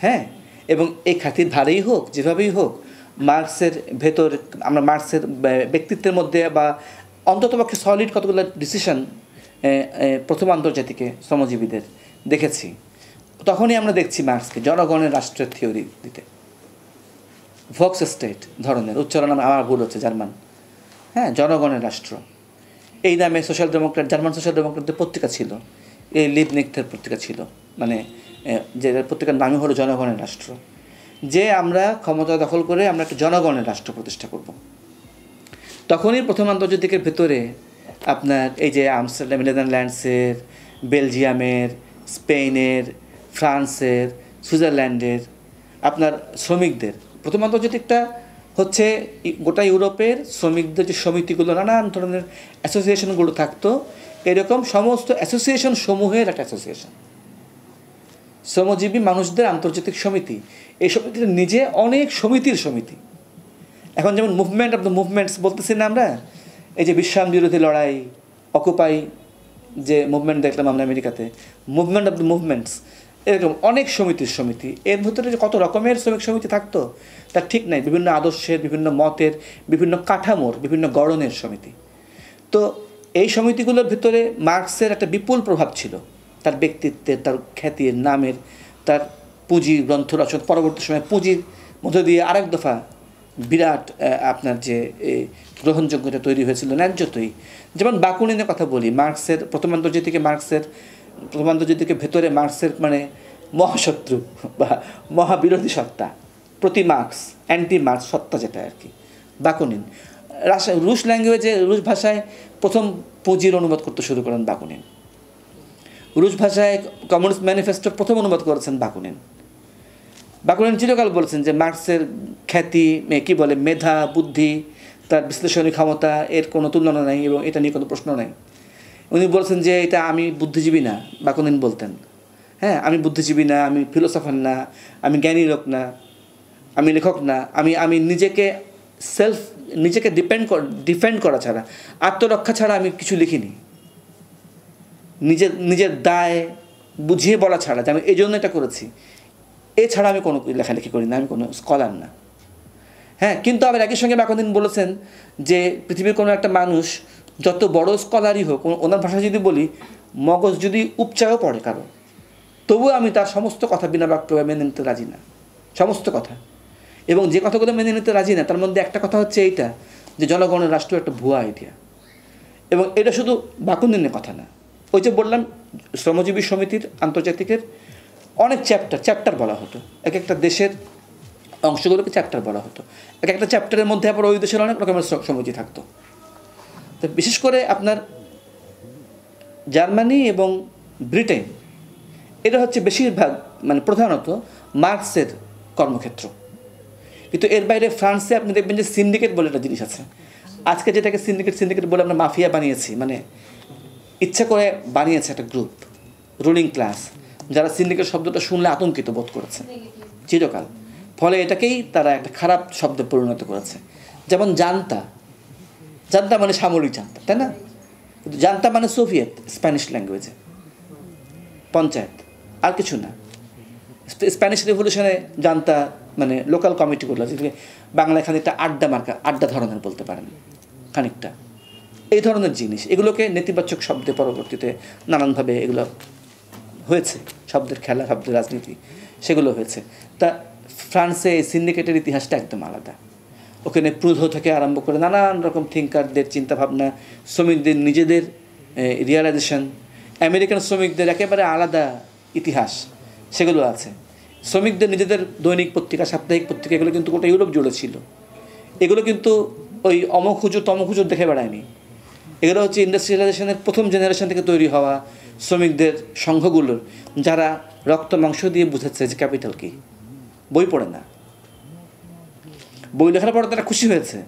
হ্যাঁ? এবং এই খ্যাতির ভারেই হোক, যেভাবেই হোক, মার্কসের ভেতর, আমরা মার্কসের ব্যক্তিত্বের মধ্যে বা অন্ততপক্ষে সলিড কতগুলো ডিসিশন প্রথম আন্তর্জাতিকে শ্রমজীবীদের দেখেছি। তখনই আমরা দেখছি মার্কসকে, জনগণের রাষ্ট্রের থিওরি দিতে। ভক্স স্টেট ধরনের, উচ্চারণ আমার- ভুল হচ্ছে, জার্মান। হ্যাঁ? জনগণের রাষ্ট্র। এই নামে সোশ্যাল ডেমোক্রেট জার্মান সোশ্যাল ডেমোক্রেটদের পত্রিকা ছিল। এই লিবনিক্থের পত্রিকা ছিল। মানে যে পত্রিকার নামই হলো জনগণের রাষ্ট্র। যে আমরা ক্ষমতা দখল করে আমরা একটা জনগণের রাষ্ট্র প্রতিষ্ঠা করব। তখনই প্রথম আন্তর্জাতিকের ভেতরে আপনার এই যে আমস্টারডাম নেদারল্যান্ডসের, বেলজিয়ামের, স্পেনের, ফ্রান্সের, সুইজারল্যান্ডের আপনার শ্রমিকদের, প্রথম আন্তর্জাতিকটা হচ্ছে গোটা ইউরোপের শ্রমিকদের যে সমিতিগুলো, নানান ধরনের অ্যাসোসিয়েশনগুলো থাকতো, এরকম সমস্ত অ্যাসোসিয়েশন সমূহের একটা অ্যাসোসিয়েশন। শ্রমজীবী মানুষদের আন্তর্জাতিক সমিতি। এই সমিতিটা নিজে অনেক সমিতির সমিতি। এখন যেমন মুভমেন্ট অফ দ্য মুভমেন্টস বলতেছি না আমরা, এই যে বিশ্রাম বিরোধী লড়াই অকুপাই যে মুভমেন্ট দেখলাম আমরা আমেরিকাতে, মুভমেন্ট অফ দ্য মুভমেন্টস এরকম অনেক সমিতির সমিতি। এর ভিতরে যে কত রকমের শ্রমিক সমিতি থাকতো তার ঠিক নাই। বিভিন্ন আদর্শের, বিভিন্ন মতের, বিভিন্ন কাঠামোর, বিভিন্ন গড়নের সমিতি। তো এই সমিতিগুলোর ভিতরে মার্কসের একটা বিপুল প্রভাব ছিল। তার ব্যক্তিত্বের, তার খ্যাতির, নামের, তার পুঁজি গ্রন্থ রচনা পরবর্তী সময়ে পুঁজির মধ্য দিয়ে আরেক দফা বিরাট আপনার যে গ্রহণযোগ্যতা তৈরি হয়েছিল ন্যায্যতই। যেমন বাকুনিনের কথা বলি, মার্কসের, প্রথম আন্তর্জাতিকে মার্কসের প্রথম আন্তর্জাতিকের ভেতরে মার্কসের মানে মহাশত্রু বা মহাবিরোধী সত্তা প্রতি মার্কস অ্যান্টি মার্কস সত্তা যেটা আর কি বাকুনিন রাশা রুশ ল্যাঙ্গুয়েজে রুশ ভাষায় প্রথম পুঁজির অনুবাদ করতে শুরু করেন বাকুনিন রুশ ভাষায় কমিউনিস্ট ম্যানিফেস্টো প্রথম অনুবাদ করেছেন বাকুনিন বাকুনিন চিরকাল বলেছেন যে মার্কসের খ্যাতি কি বলে, মেধা, বুদ্ধি, তার বিশ্লেষণী ক্ষমতা, এর কোনো তুলনা নেই এবং এটা নিয়ে কোনো প্রশ্ন নেই। উনি বলছেন যে এটা আমি বুদ্ধিজীবী না বাকুনিন বলতেন। হ্যাঁ আমি বুদ্ধিজীবী না, আমি ফিলোসফার না, আমি জ্ঞানী লোক না, আমি লেখক না, আমি আমি নিজেকে সেলফ নিজেকে ডিপেন্ড ডিফেন্ড করা ছাড়া, আত্মরক্ষা ছাড়া আমি কিছু লিখিনি। নিজের নিজের দায় বুঝিয়ে বলা ছাড়া যে আমি এই জন্য এটা করেছি। এছাড়া আমি কোনো লেখালেখি করি না, আমি কোনো স্কলার না। হ্যাঁ কিন্তু আবার একই সঙ্গে বাকদিন বলেছেন যে পৃথিবীর কোনো একটা মানুষ যত বড় স্কলারই হোক ওনার ভাষা যদি বলি, মগজ যদি উপচায়ও পড়ে কারও তবুও আমি তার সমস্ত কথা বিনা বাক্য মেনে নিতে রাজি না। সমস্ত কথা। এবং যে কথাগুলো মেনে নিতে রাজি না, তার মধ্যে একটা কথা হচ্ছে এইটা, যে জনগণের রাষ্ট্র একটা ভুয়া আইডিয়া এবং এটা শুধু বাকুন্দিনের কথা না। ওই যে বললাম, শ্রমজীবী সমিতির, আন্তর্জাতিকের অনেক চ্যাপ্টার চ্যাপ্টার বলা হতো। এক একটা দেশের অংশগুলোকে চ্যাপ্টার বলা হতো। এক একটা চ্যাপ্টারের মধ্যে আবার ওই দেশের অনেক রকমের শ্র- সমিতি থাকতো। তো বিশেষ করে আপনার জার্মানি এবং ব্রিটেন, এটা হচ্ছে বেশিরভাগ মানে প্রধানত মার্কসের কর্মক্ষেত্র। কিন্তু এর বাইরে ফ্রান্সে আপনি দেখবেন যে সিন্ডিকেট বলে একটা জিনিস আছে। আজকে যেটাকে সিন্ডিকেট সিন্ডিকেট বলে আমরা মাফিয়া বানিয়েছি মানে ইচ্ছা করে বানিয়েছে একটা গ্রুপ রুলিং ক্লাস যারা সিন্ডিকেট শব্দটা শুনলে আতঙ্কিত বোধ করেছে। চিরকাল। ফলে এটাকেই তারা একটা খারাপ শব্দে পরিণত করেছে। যেমন জানতা জানতা মানে সামরিক জানতা, তাই না? কিন্তু জানতা মানে সোভিয়েত, স্প্যানিশ ল্যাঙ্গুয়েজে পঞ্চায়েত, আর কিছু না। স্প্যানিশ রেভলিউশনে জানতা মানে লোকাল কমিটিগুলো যেগুলো বাংলায় খানিকটা আড্ডা মার্কা, আড্ডা ধরনের বলতে পারেন, খানিকটা। এই ধরনের জিনিস, এগুলোকে নেতিবাচক শব্দে পরবর্তীতে নানানভাবে এগুলো হয়েছে, শব্দের খেলা, শব্দের রাজনীতি, সেগুলো হয়েছে। তা ফ্রান্সে সিন্ডিকেটের ইতিহাসটা একদম আলাদা। ওখানে প্রুধো থেকে আরম্ভ করে নানান রকম থিঙ্কারদের চিন্তাভাবনা, শ্রমিকদের নিজেদের রিয়ালাইজেশন আমেরিকান শ্রমিকদের একেবারে আলাদা ইতিহাস সেগুলো আছে। শ্রমিকদের নিজেদের দৈনিক পত্রিকা, সাপ্তাহিক পত্রিকা, এগুলো কিন্তু গোটা ইউরোপ জুড়ে ছিল। এগুলো কিন্তু ওই অমুক হুজুর দেখে বেড়ায়নি। এগুলো হচ্ছে ইন্ডাস্ট্রিয়ালাইজেশনের প্রথম জেনারেশন থেকে তৈরি হওয়া শ্রমিকদের সংঘগুলোর, যারা রক্ত মাংস দিয়ে বুঝেছে যে ক্যাপিটাল কি। বই পড়ে না। বই লেখার পর তারা খুশি হয়েছে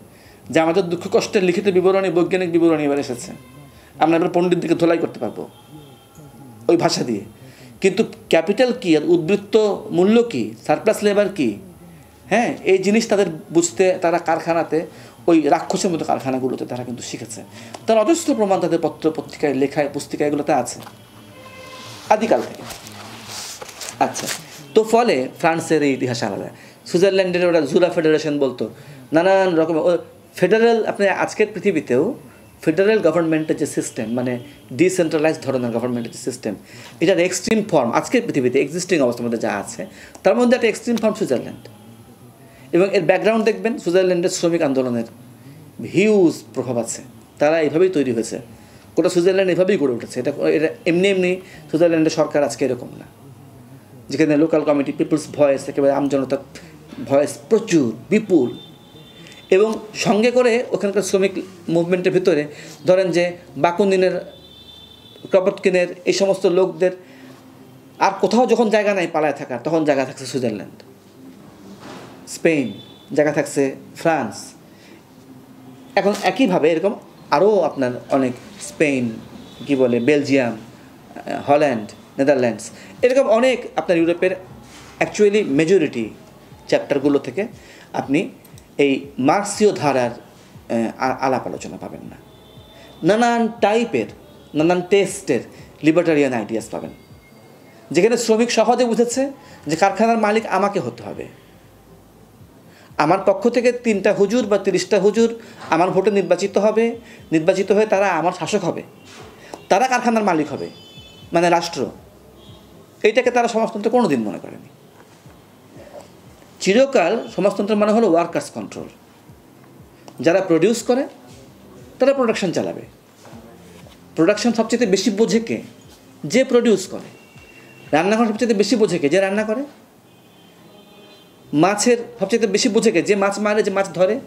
যে আমাদের দুঃখ কষ্টের লিখিত বিবরণী, বৈজ্ঞানিক বিবরণী এবার এসেছে। আমরা এবার পণ্ডিত দিকে ধোলাই করতে পারব ওই ভাষা দিয়ে। কিন্তু ক্যাপিটাল কি আর উদ্বৃত্ত মূল্য কি? সারপ্লাস লেবার কি? হ্যাঁ এই জিনিস তাদের বুঝতে, তারা কারখানাতে, ওই রাক্ষসের মতো কারখানাগুলোতে তারা কিন্তু শিখেছে। তার অজস্র প্রমাণ তাদের পত্র, পত্রিকায় লেখায় পুস্তিকায় এগুলোতে আছে। আদিকাল থেকে। আচ্ছা তো ফলে ফ্রান্সের এই ইতিহাস আলাদা। সুইজারল্যান্ডের ওরা জুরা ফেডারেশন বলতো। নানান রকম ফেডারেল আপনি আজকের পৃথিবীতেও ফেডারেল গভর্নমেন্টের যে সিস্টেম মানে ডিসেন্ট্রালাইজ ধরনের গভর্নমেন্টের যে সিস্টেম এটার এক্সট্রিম ফর্ম। আজকের পৃথিবীতে এক্সিস্টিং অবস্থার মধ্যে যা আছে, তার মধ্যে একটা এক্সট্রিম ফর্ম সুইজারল্যান্ড। এবং এর ব্যাকগ্রাউন্ড দেখবেন, সুইজারল্যান্ডের শ্রমিক আন্দোলনের হিউজ প্রভাব আছে। তারা এইভাবেই তৈরি হয়েছে। গোটা সুইজারল্যান্ড এভাবেই গড়ে উঠেছে। এটা এটা এমনি এমনি সুইজারল্যান্ডের সরকার আজকে এরকম না। যেখানে লোকাল কমিটি, পিপলস ভয়েস, একেবারে আমজনতার ভয়েস প্রচুর, বিপুল। এবং সঙ্গে করে ওখানকার শ্রমিক মুভমেন্টের ভিতরে ধরেন যে বাকুন্দিনের, ক্রপটকিনের এই সমস্ত লোকদের আর কোথাও যখন জায়গা নাই পালায় থাকার, তখন জায়গা থাকছে সুইজারল্যান্ড। স্পেন, জায়গা থাকছে ফ্রান্স। এখন একইভাবে এরকম আরও আপনার অনেক স্পেন, কি বলে, বেলজিয়াম হল্যান্ড, নেদারল্যান্ডস, এরকম অনেক আপনার ইউরোপের অ্যাকচুয়ালি মেজরিটি চ্যাপ্টারগুলো থেকে আপনি এই মার্ক্সীয় ধারার আলাপ আলোচনা পাবেন না। নানান টাইপের, নানান টেস্টের লিবার্টারিয়ান আইডিয়াস পাবেন। যেখানে শ্রমিক সহজে বুঝেছে যে কারখানার মালিক আমাকে হতে হবে। আমার পক্ষ থেকে তিনটা হুজুর বা তিরিশটা হুজুর আমার ভোটে নির্বাচিত হবে, নির্বাচিত হয়ে তারা আমার শাসক হবে। তারা কারখানার মালিক হবে মানে রাষ্ট্র। এইটাকে তারা সমাজতন্ত্র কোনো দিন মনে করেনি। চিরকাল সমাজতন্ত্র মানে হলো ওয়ার্কার্স কন্ট্রোল যারা প্রডিউস করে, তারা প্রোডাকশন চালাবে। প্রোডাকশন সবচেয়ে বেশি বোঝে কে? যে প্রডিউস করে। রান্নাঘর সবচেয়ে বেশি বোঝে কে? যে রান্না করে। মাছের সবচেয়ে বেশি বোঝে কে? যে মাছ মারে, যে মাছ ধরে,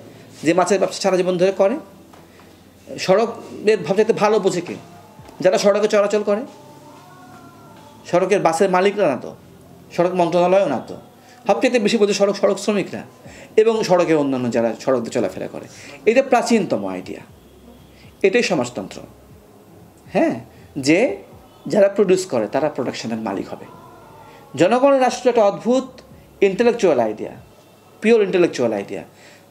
যে মাছের ব্যবসা সারা জীবন ধরে করে। সড়কের সবচেয়ে ভালো বোঝে কে? যারা সড়কে চলাচল করে। সড়কের বাসের মালিকরা না তো। সড়ক মন্ত্রণালয়ও না তো। সবচেয়ে বেশি বোঝে সড়ক সড়ক শ্রমিকরা এবং সড়কে অন্যান্য যারা সড়ক চলাফেরা করে। এটা প্রাচীনতম আইডিয়া এটাই সমাজতন্ত্র। হ্যাঁ যে যারা প্রডিউস করে, তারা প্রোডাকশনের মালিক হবে। জনগণের রাষ্ট্র একটা অদ্ভুত intellectual idea pure intellectual idea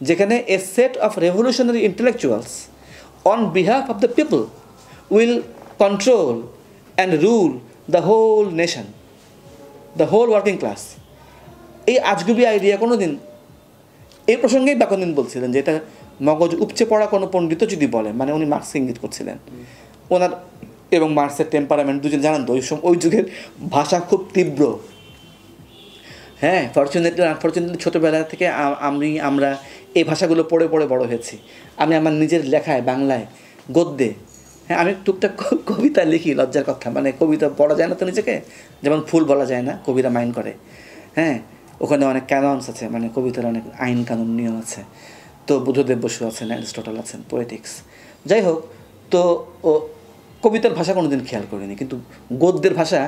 যেখানে a set of revolutionary intellectuals on behalf of the people will control and rule the whole nation the whole working class এই আজগুবি আইডিয়া কোনো দিন এই প্রসঙ্গেই বাকনদিন বলছিলেন যে এটা মগজ উপচে পড়া কোনো পণ্ডিত যদি বলে মানে উনি মার্কস ইঙ্গিত করছিলেন। ওনার এবং মার্কসের টেম্পারামেন্ট দুজন, জানান তো, ওই সম, ওই যুগের ভাষা খুব তীব্র। হ্যাঁ ফর্চুনেটলি আনফর্চুনেটলি ছোটোবেলা থেকে আমি, আমরা এই ভাষাগুলো পড়ে পড়ে বড় হয়েছি। আমি আমার নিজের লেখায়, বাংলায় গদ্যে হ্যাঁ আমি টুকটাক কবিতা লিখি, লজ্জার কথা। মানে কবিতা পড়া যায় না তো নিজেকে? যেমন ফুল বলা যায় না, কবিরা মাইন্ড করে। হ্যাঁ ওখানে অনেক ক্যানন্স আছে মানে কবিতার অনেক আইন কানুন নিয়ম আছে। তো বুদ্ধদেব বসু আছেন, অ্যারিস্টটল আছেন পোয়েটিক্স যাই হোক, তো ও কবিতার ভাষা কোনোদিন খেয়াল করিনি, কিন্তু গদ্যের ভাষা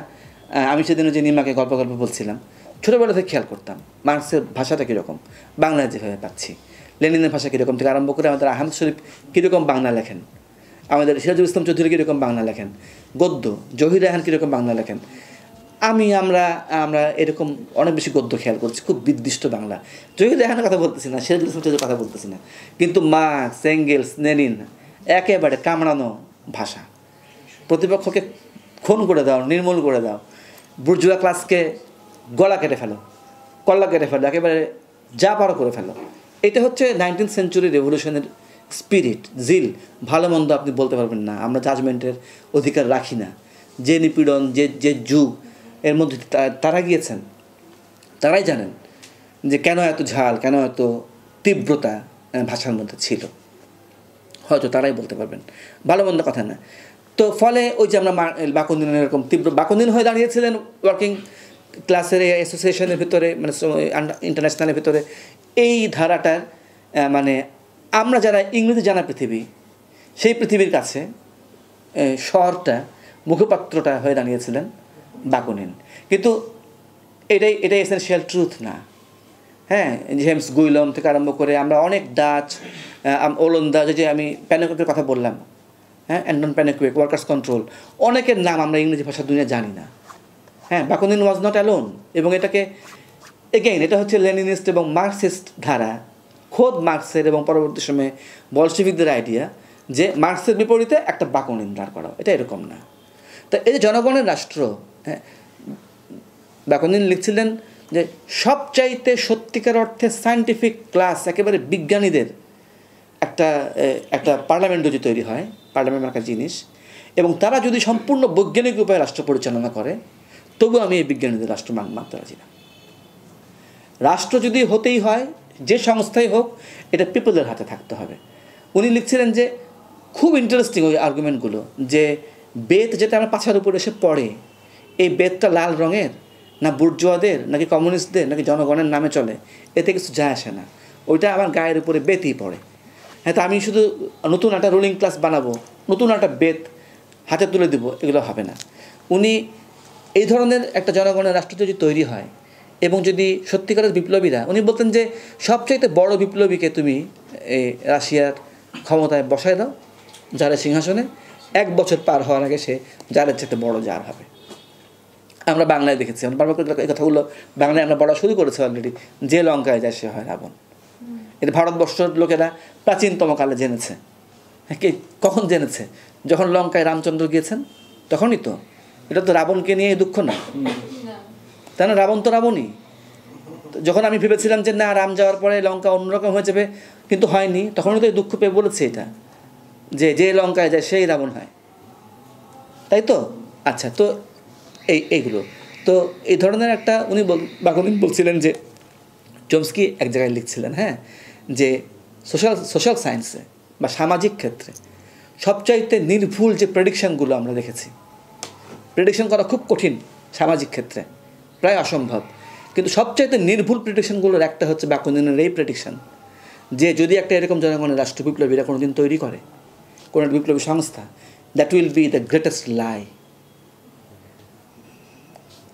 আমি সেদিন যে নিমাকে গল্প গল্প বলছিলাম, ছোটোবেলা থেকে খেয়াল করতাম, মার্কসের ভাষাটা কীরকম, বাংলায় যেভাবে পাচ্ছি। লেনিনের ভাষা কীরকম থেকে আরম্ভ করে আমাদের আহমদ শরীফ কীরকম বাংলা লেখেন, আমাদের সিরাজুল ইসলাম চৌধুরী কীরকম বাংলা লেখেন, গদ্য জহির রাহান কীরকম বাংলা লেখেন আমি আমরা আমরা এরকম অনেক বেশি গদ্য খেয়াল করছি, খুব নির্দিষ্ট বাংলা। জহির রেহানের কথা বলতেছি না সিরাজুল ইসলাম কথা বলতেছি না। কিন্তু মার্কস এঙ্গেলস নেনিন একেবারে কামড়ানো ভাষা। প্রতিপক্ষকে খুন করে দাও, নির্মূল করে দাও। বুর্জুয়া ক্লাসকে গলা কেটে ফেলো, কল্লা কেটে ফেলো, একেবারে যা পারো করে ফেলো। এটা হচ্ছে নাইনটিন সেঞ্চুরি রেভলিউশনের স্পিরিট জিল ভালো মন্দ আপনি বলতে পারবেন না, আমরা জাজমেন্টের অধিকার রাখি না। যে নিপীড়ন, যে যে যুগ এর মধ্যে তারা গিয়েছেন। তারাই জানেন যে কেন এত ঝাল, কেন এত তীব্রতা ভাষার মধ্যে ছিল। হয়তো তারাই বলতে পারবেন। ভালো মন্দ কথা না। তো ফলে ওই যে আমরা বাকন্দিনের এরকম তীব্র, বাকন্দিন হয়ে দাঁড়িয়েছিলেন ওয়ার্কিং ক্লাসের অ্যাসোসিয়েশনের ভিতরে মানে ইন্টারন্যাশনালের ভিতরে। এই ধারাটার মানে আমরা যারা ইংরেজি জানা পৃথিবী, সেই পৃথিবীর কাছে শহরটা, মুখপাত্রটা হয়ে দাঁড়িয়েছিলেন। বাকুনিন। কিন্তু এটাই এটাই এসেনশিয়াল ট্রুথ না। হ্যাঁ জেমস গুইলম থেকে আরম্ভ করে আমরা অনেক ডাচ ওলন্দাজ যে আমি প্যানেকুয়েকের কথা বললাম। হ্যাঁ অ্যান্ডন প্যানেকুয়েক ওয়ার্কার্স কন্ট্রোল অনেকের নাম আমরা ইংরেজি ভাষা দুনিয়া জানি না। হ্যাঁ বাকুনিন ওয়াজ নট অ্যালোন এবং এটাকে এগেইন এটা হচ্ছে লেনিনিস্ট এবং মার্কসিস্ট ধারা, খোদ মার্কসের এবং পরবর্তী সময়ে বলশিবিকদের আইডিয়া যে মার্কসের বিপরীতে একটা বাকুনিন দাঁড় করা এটা এরকম না। তা এই যে জনগণের রাষ্ট্র বাকুনিন লিখছিলেন যে, সবচাইতে সত্যিকার অর্থে সায়েন্টিফিক ক্লাস একেবারে বিজ্ঞানীদের একটা একটা পার্লামেন্ট যদি তৈরি হয় পার্লামেন্ট মার্কা জিনিস, এবং তারা যদি সম্পূর্ণ বৈজ্ঞানিক উপায়ে রাষ্ট্র পরিচালনা করে তবু আমি এই বিজ্ঞানীদের রাষ্ট্র মান- মানতে রাজি না। রাষ্ট্র যদি হতেই হয়, যে সংস্থাই হোক, এটা পিপলের হাতে থাকতে হবে। উনি লিখছিলেন যে, খুব ইন্টারেস্টিং ওই আর্গুমেন্টগুলো যে, বেদ যেটা আমার পাছার উপর এসে পড়ে বেদটা লাল রঙের, না বুর্জোয়াদের, নাকি কমিউনিস্টদের, নাকি জনগণের নামে চলে, এতে কিছু যায় আসে না। ওইটা আমার গায়ের উপরে বেতই পড়ে। হ্যাঁ তো আমি শুধু নতুন একটা রুলিং ক্লাস বানাবো, নতুন একটা বেত হাতে তুলে দিব, এগুলো হবে না। উনি এই ধরনের একটা জনগণের রাষ্ট্র যদি তৈরি হয়, এবং যদি সত্যিকারের বিপ্লবীরা, উনি বলতেন যে, সবচাইতে বড় বিপ্লবীকে তুমি এই রাশিয়ার ক্ষমতায় বসায় দাও, যারা সিংহাসনে এক বছর পার হওয়ার আগে সে যারের চাইতে বড় যার হবে। আমরা বাংলায় দেখেছি। আমরা বারবার করে এই কথাগুলো বাংলায় আমরা পড়া শুরু করেছি অলরেডি যে লঙ্কায় যায় সে হয় রাবণ। এটা ভারতবর্ষের লোকেরা প্রাচীনতম কালে জেনেছে। হ্যাঁ, কে? কখন জেনেছে? যখন লঙ্কায় রামচন্দ্র গিয়েছেন? তখনই তো। এটা তো রাবণকে নিয়ে দুঃখ না। তাই না রাবণ তো রাবণই। যখন আমি ভেবেছিলাম যে না রাম যাওয়ার পরে লঙ্কা অন্যরকম হয়ে যাবে কিন্তু হয়নি। তখনই তো এই দুঃখ পেয়ে বলেছে এটা। যে যে লঙ্কায় যায় সেই রাবণ হয়। তাই তো? আচ্ছা তো এই, এইগুলো। তো এই ধরনের একটা উনি বাকলিন বলছিলেন যে, চমস্কি এক জায়গায় লিখছিলেন হ্যাঁ যে সোশ্যাল সোশ্যাল সায়েন্সে বা সামাজিক ক্ষেত্রে সবচাইতে নির্ভুল যে প্রেডিকশনগুলো আমরা দেখেছি, প্রেডিকশন করা খুব কঠিন সামাজিক ক্ষেত্রে, প্রায় অসম্ভব। কিন্তু সবচাইতে নির্ভুল প্রেডিকশনগুলোর একটা হচ্ছে বাকুনিনের এই প্রেডিকশন, যে যদি একটা এরকম জনগণের রাষ্ট্র বিপ্লবীরা কোনোদিন তৈরি করে, কোনো বিপ্লবী সংস্থা that will be the greatest lie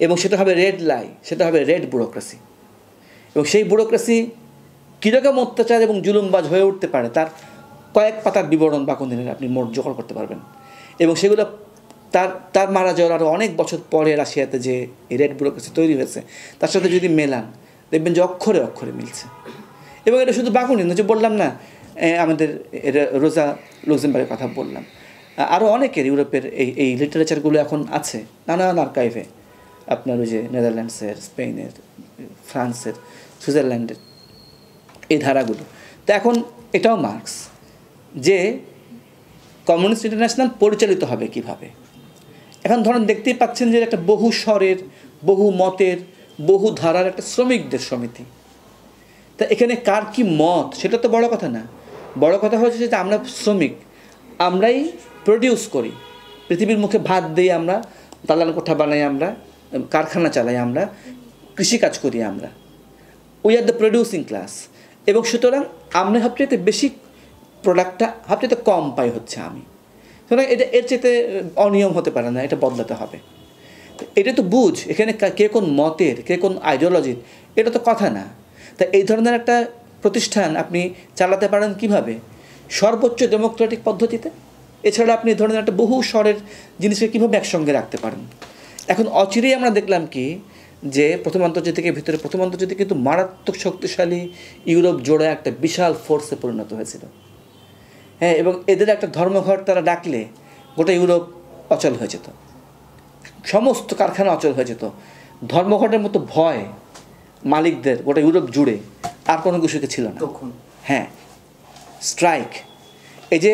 এবং সেটা হবে রেড লাই সেটা হবে রেড ব্যুরোক্রেসি এবং সেই ব্যুরোক্রেসি কীরকম অত্যাচার এবং জুলুমবাজ হয়ে উঠতে পারে, তার কয়েক পাতার বিবরণ বা বাকুনিনের আপনি মোট জোগাড় করতে পারবেন। এবং সেগুলো তার তার মারা যাওয়ার আরও অনেক বছর পরে রাশিয়াতে যে রেড ব্যুরোক্রেসি তৈরি হয়েছে, তার সাথে যদি মেলান, দেখবেন যে অক্ষরে অক্ষরে মিলছে। এবং এটা শুধু বাকুনি না যে বললাম না আমাদের রোজা লুক্সেমবার্গের কথা বললাম। আরও অনেকের ইউরোপের এই এই লিটারেচারগুলো এখন আছে, নানান আর্কাইভে আপনার ওই যে নেদারল্যান্ডসের, স্পেনের, ফ্রান্সের, সুইজারল্যান্ডের এই ধারাগুলো। তো এখন এটাও মার্কস যে কমিউনিস্ট ইন্টারন্যাশনাল পরিচালিত হবে কীভাবে। এখন ধরেন দেখতেই পাচ্ছেন যে একটা বহু স্বরের, বহু মতের, বহু ধারার একটা শ্রমিকদের সমিতি। তা এখানে কার কি মত? সেটা তো বড় কথা না। বড় কথা হচ্ছে যে আমরা শ্রমিক, আমরাই প্রডিউস করি। পৃথিবীর মুখে ভাত দিই আমরা, দালাল কোঠা বানাই আমরা কারখানা চালাই আমরা, কৃষিকাজ করি আমরা। We are the producing class এবং সুতরাং আমরা সবচেয়ে বেশি প্রোডাক্টটা সবচেয়ে কম পাই হচ্ছে আমি। সুতরাং এটা এর চেয়ে অনিয়ম হতে পারে না, এটা বদলাতে হবে। এটা তো বুঝ, এখানে কা- কোন মতের, কে কোন আইডিওলজির এটা তো কথা না। তা এই ধরনের একটা প্রতিষ্ঠান আপনি চালাতে পারেন কীভাবে? সর্বোচ্চ ডেমোক্রেটিক পদ্ধতিতে? এছাড়া আপনি ধরনের একটা বহু স্বরের জিনিসকে কীভাবে একসঙ্গে রাখতে পারেন? এখন অচিরেই আমরা দেখলাম কি যে প্রথম আন্তর্জাতিকের ভিতরে প্রথম আন্তর্জাতিক কিন্তু মারাত্মক শক্তিশালী ইউরোপ জোড়ে একটা বিশাল ফোর্সে পরিণত হয়েছিল। হ্যাঁ এবং এদের একটা ধর্মঘট তারা ডাকলে গোটা ইউরোপ অচল হয়ে যেত। সমস্ত কারখানা অচল হয়ে যেত। ধর্মঘটের মতো ভয় মালিকদের গোটা ইউরোপ জুড়ে আর কোনো কিছুকে ছিল না। হ্যাঁ স্ট্রাইক এই যে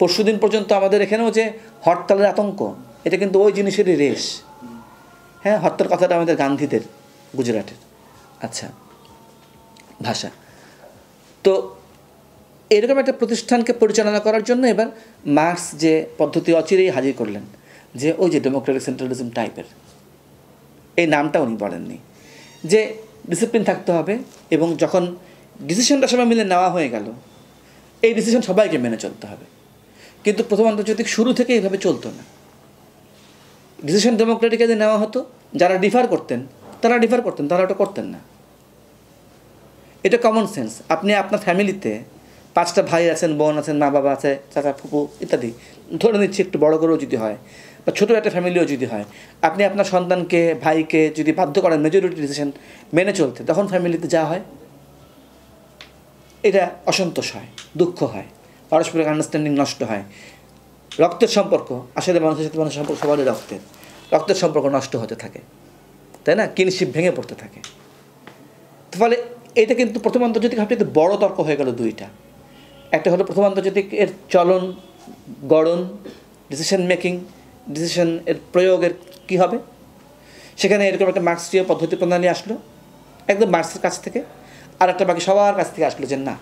পরশুদিন পর্যন্ত আমাদের এখানেও যে হরতালের আতঙ্ক এটা কিন্তু ওই জিনিসেরই রেশ। হ্যাঁ হত্যার কথাটা আমাদের গান্ধীদের, গুজরাটের। আচ্ছা ভাষা। তো এরকম একটা প্রতিষ্ঠানকে পরিচালনা করার জন্য এবার মার্কস যে পদ্ধতি অচিরেই হাজির করলেন, যে ওই যে ডেমোক্রেটিক সেন্ট্রালিজম টাইপের, এই নামটা উনি বলেননি। যে ডিসিপ্লিন থাকতে হবে এবং যখন ডিসিশনটা সবাই মিলে নেওয়া হয়ে গেল, এই ডিসিশন সবাইকে মেনে চলতে হবে। কিন্তু প্রথম আন্তর্জাতিক শুরু থেকে এইভাবে চলতো না। ডিসিশন ডেমোক্রেটিকে যে নেওয়া হতো, যারা ডিফার করতেন, তারা ডিফার করতেন, তারা ওটা করতেন না। এটা কমন সেন্স আপনি আপনার ফ্যামিলিতে পাঁচটা ভাই আছেন, বোন আছেন, মা বাবা আছে, চাচা, ফুপু ইত্যাদি, ধরে নিচ্ছি একটু বড় করেও যদি হয়, বা ছোটো একটা ফ্যামিলিও যদি হয়, আপনি আপনার সন্তানকে, ভাইকে যদি বাধ্য করেন মেজরিটি ডিসিশন মেনে চলতে, তখন ফ্যামিলিতে যা হয়, এটা অসন্তোষ হয়, দুঃখ হয় পারস্পরিক আন্ডারস্ট্যান্ডিং নষ্ট হয়। রক্তের সম্পর্ক, আসলে মানুষের সাথে মানুষের সম্পর্ক সবারই রক্তের। রক্তের সম্পর্ক নষ্ট হতে থাকে। তাই না? কিনশিপ ভেঙে পড়তে থাকে। ফলে এটা কিন্তু প্রথম আন্তর্জাতিক সবচেয়ে বড় তর্ক হয়ে গেল দুইটা। একটা হলো প্রথম আন্তর্জাতিক এর চলন, গড়ন ডিসিশন মেকিং ডিসিশন এর প্রয়োগের কী হবে? সেখানে এরকম একটা মার্ক্সীয় পদ্ধতি প্রণালী আসলো, একদম মার্ক্সের কাছ থেকে। আর একটা বাকি সবার কাছ থেকে আসলো যে না,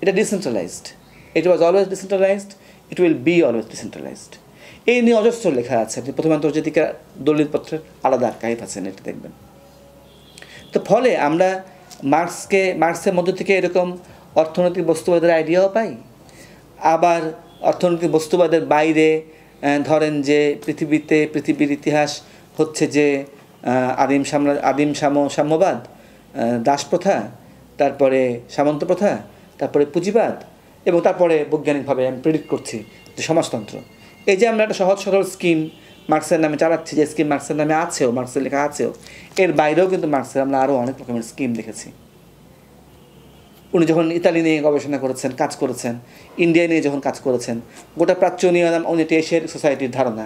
এটা decentralised it was always decentralised it will be always decentralised এই নিয়ে অজস্র লেখা আছে। আপনি প্রথম আন্তর্জাতিকের দলিলপত্রের আলাদা আর্কাইভ আছেন এটা দেখবেন। তো ফলে আমরা মার্কসকে, মার্কসের মধ্য থেকে এরকম অর্থনৈতিক বস্তুবাদের আইডিয়াও পাই। আবার অর্থনৈতিক বস্তুবাদের বাইরে ধরেন যে পৃথিবীতে, পৃথিবীর ইতিহাস হচ্ছে যে আদিম সাম্রা আদিম সাম, সাম্যবাদ দাসপ্রথা, তারপরে সামন্ত প্রথা তারপরে পুঁজিবাদ এবং তারপরে বৈজ্ঞানিকভাবে আমি প্রেডিক্ট করছি যে সমাজতন্ত্র। এই যে আমরা একটা সহজ সরল স্কিম মার্কসের নামে চালাচ্ছি, যে স্কিম মার্কসের নামে আছেও মার্কসের লেখা আছেও, এর বাইরেও কিন্তু মার্কসের আমরা আরও অনেক রকমের স্কিম দেখেছি। উনি যখন ইতালি নিয়ে গবেষণা করেছেন, কাজ করেছেন ইন্ডিয়া নিয়ে যখন কাজ করেছেন, গোটা প্রাচ্য নিয়ে উনি একটা এশিয়ার সোসাইটির ধারণা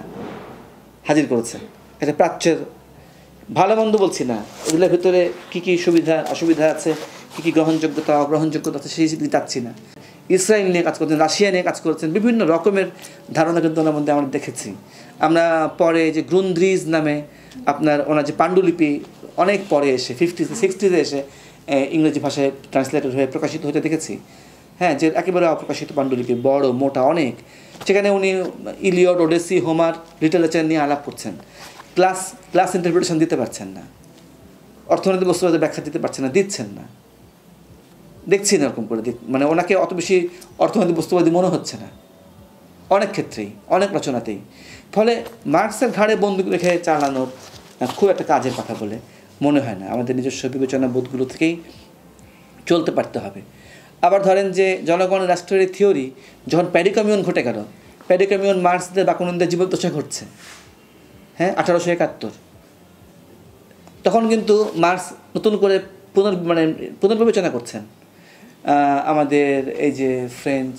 হাজির করেছেন। এটা প্রাচ্যের ভালো মন্দ বলছি না, এগুলোর ভিতরে কী কী সুবিধা, অসুবিধা আছে, কী কী গ্রহণযোগ্যতা, অগ্রহণযোগ্যতা আছে, সেই দিকে না। ইসরায়েল নিয়ে কাজ করছেন রাশিয়া নিয়ে কাজ করছেন বিভিন্ন রকমের ধারণা কিন্তু ওনার মধ্যে আমরা দেখেছি। আমরা পরে যে গ্রুন্দ্রিজ নামে আপনার ওনার যে পাণ্ডুলিপি, অনেক পরে এসে ফিফটিতে সিক্সটিতে এসে ইংরেজি ভাষায় ট্রান্সলেটেড হয়ে প্রকাশিত হতে দেখেছি। হ্যাঁ যে একেবারে অপ্রকাশিত পাণ্ডুলিপি, বড়, মোটা, অনেক। সেখানে উনি ইলিয়ড ওডেসি, হোমার, লিটারেচার নিয়ে আলাপ করছেন। ক্লাস ক্লাস ইন্টারপ্রিটেশন দিতে পারছেন না। অর্থনৈতিক বস্তুবাদের ব্যাখ্যা দিতে পারছেন না, দিচ্ছেন না। দেখছি না এরকম করে মানে ওনাকে অত বেশি অর্থনৈতিক বস্তুবাদী মনে হচ্ছে না। অনেক ক্ষেত্রেই, অনেক রচনাতেই। ফলে মার্কসের ঘাড়ে বন্দুক রেখে চালানোর খুব একটা কাজের কথা বলে মনে হয় না। আমাদের নিজস্ব বিবেচনা বোধগুলো থেকেই চলতে পারতে হবে। আবার ধরেন যে জনগণ রাষ্ট্রের থিওরি, যখন প্যারিকমিউন ঘটে গেল প্যারিকমিউন মার্কসদের বাকুনন্দের জীবদ্দশা ঘটছে। হ্যাঁ আঠারোশো একাত্তর। তখন কিন্তু মার্কস নতুন করে পুনর মানে পুনর্বিবেচনা করছেন। আমাদের এই যে ফ্রেঞ্চ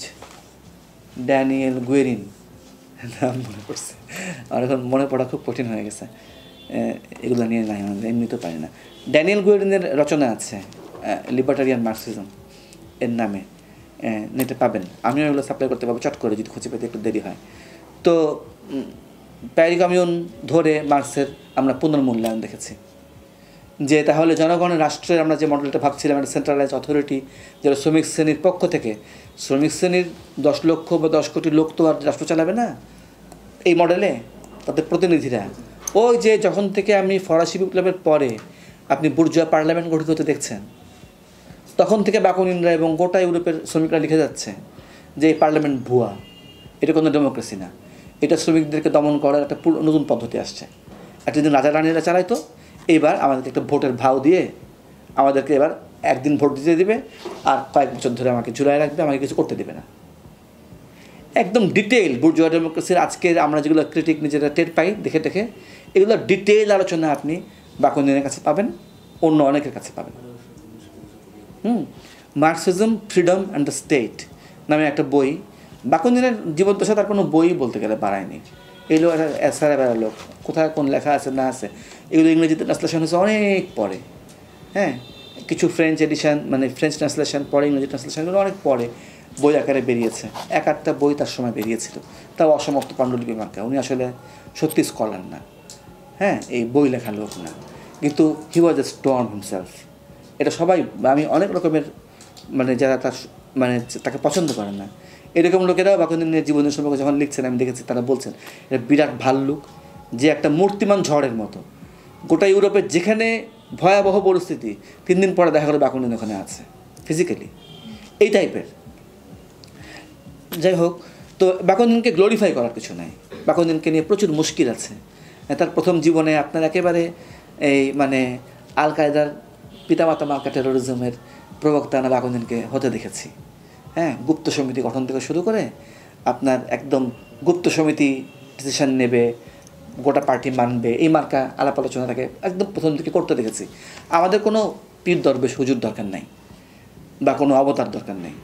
ড্যানিয়েল গুয়েরিন নাম মনে পড়ছে। আর এখন মনে পড়া খুব কঠিন হয়ে গেছে। এগুলো নিয়ে নাই আমাদের এমনিতেও পারি না। ড্যানিয়েল গুয়েরিনের রচনা আছে লিবার্টারিয়ান মার্কসিজম এর নামে। নেটে পাবেন। আমিও এগুলো সাপ্লাই করতে পারব, চট করে যদি খুঁজে পেতে একটু দেরি হয়। তো প্যারি কমিউন ধরে মার্কসের আমরা পুনর্মূল্যায়ন দেখেছি। যে তাহলে জনগণের রাষ্ট্রের আমরা যে মডেলটা ভাবছিলাম, একটা সেন্ট্রালাইজ অথরিটি যেটা শ্রমিক শ্রেণির পক্ষ থেকে, শ্রমিক শ্রেণির দশ লক্ষ বা দশ কোটি লোক তো আর রাষ্ট্র চালাবে না এই মডেলে, তাদের প্রতিনিধিরা। ওই যে যখন থেকে আমি ফরাসি বিপ্লবের পরে আপনি বুর্জুয়া পার্লামেন্ট গঠিত হতে দেখছেন, তখন থেকে বাকুনিনরা এবং গোটা ইউরোপের শ্রমিকরা লিখে যাচ্ছে যে এই পার্লামেন্ট ভুয়া, এটা কোনো ডেমোক্রেসি না। এটা শ্রমিকদেরকে দমন করার একটা নতুন পদ্ধতি আসছে। একটা যদি রাজা রানীরা চালাইতো এইবার আমাদেরকে একটা ভোটের ভাও দিয়ে আমাদেরকে এবার একদিন ভোট দিতে দেবে আর কয়েক বছর ধরে আমাকে ঝুলাই রাখবে, আমাকে কিছু করতে দেবে না। একদম ডিটেইল বুর্জুয়া ডেমোক্রেসির আজকের আমরা যেগুলো ক্রিটিক নিজেরা টের পাই, দেখে দেখে এগুলো ডিটেইল আলোচনা আপনি বাকুন্দিনের কাছে পাবেন, অন্য অনেকের কাছে পাবেন। হুম Marxism freedom and the state নামে একটা বই, বাকুনিনের জীবদ্দশা তার কোনো বই বলতে গেলে বাড়ায়নি। একটা এসারা বেড়া লোক, কোথায় কোন লেখা আছে না আছে। এগুলো ইংরেজিতে ট্রান্সলেশন হয়েছে অনেক পরে। হ্যাঁ? কিছু ফ্রেঞ্চ এডিশন মানে ফ্রেঞ্চ ট্রান্সলেশন পরে ইংরেজি ট্রান্সলেশনগুলো অনেক পরে বই আকারে বেরিয়েছে। এক আধটা বই তার সময় বেরিয়েছিল। তাও অসমাপ্ত পাণ্ডুলিপি মার্কা। উনি আসলে সত্যি স্কলার না। হ্যাঁ? এই বই লেখা লোক না। কিন্তু হি ওয়াজ এ স্টর্ম হিমসেলফ এটা সবাই, আমি অনেক রকমের মানে যারা তার মানে তাকে পছন্দ করেন না, এরকম লোকেরাও বাকুন্দিনের জীবনের সম্পর্কে যখন লিখছেন, আমি দেখেছি, তারা বলছেন, এটা বিরাট ভাল্লুক। যে একটা মূর্তিমান ঝড়ের মতো। গোটা ইউরোপের যেখানে ভয়াবহ পরিস্থিতি, তিন দিন পরে দেখা গেলো বাকুন্দিন ওখানে আছে ফিজিক্যালি এই টাইপের যাই হোক, তো বাকুন্দিনকে গ্লোরিফাই করার কিছু নাই বাকুন্দিনকে নিয়ে প্রচুর মুশকিল আছে। তার প্রথম জীবনে আপনার একেবারে এই মানে আল কায়দার পিতামাতা মার্কা টেরোরিজমের প্রবক্তা না বাকুন্দিনকে হতে দেখেছি। হ্যাঁ গুপ্ত সমিতি গঠন থেকে শুরু করে আপনার একদম গুপ্ত সমিতি ডিসিশন নেবে গোটা পার্টি মানবে, এই মার্কা আলাপ আলোচনা তাকে একদম প্রথম থেকে করতে দেখেছি। আমাদের কোনো পীর দরবেশ, হুজুর দরকার নাই বা কোনো অবতার দরকার নেই।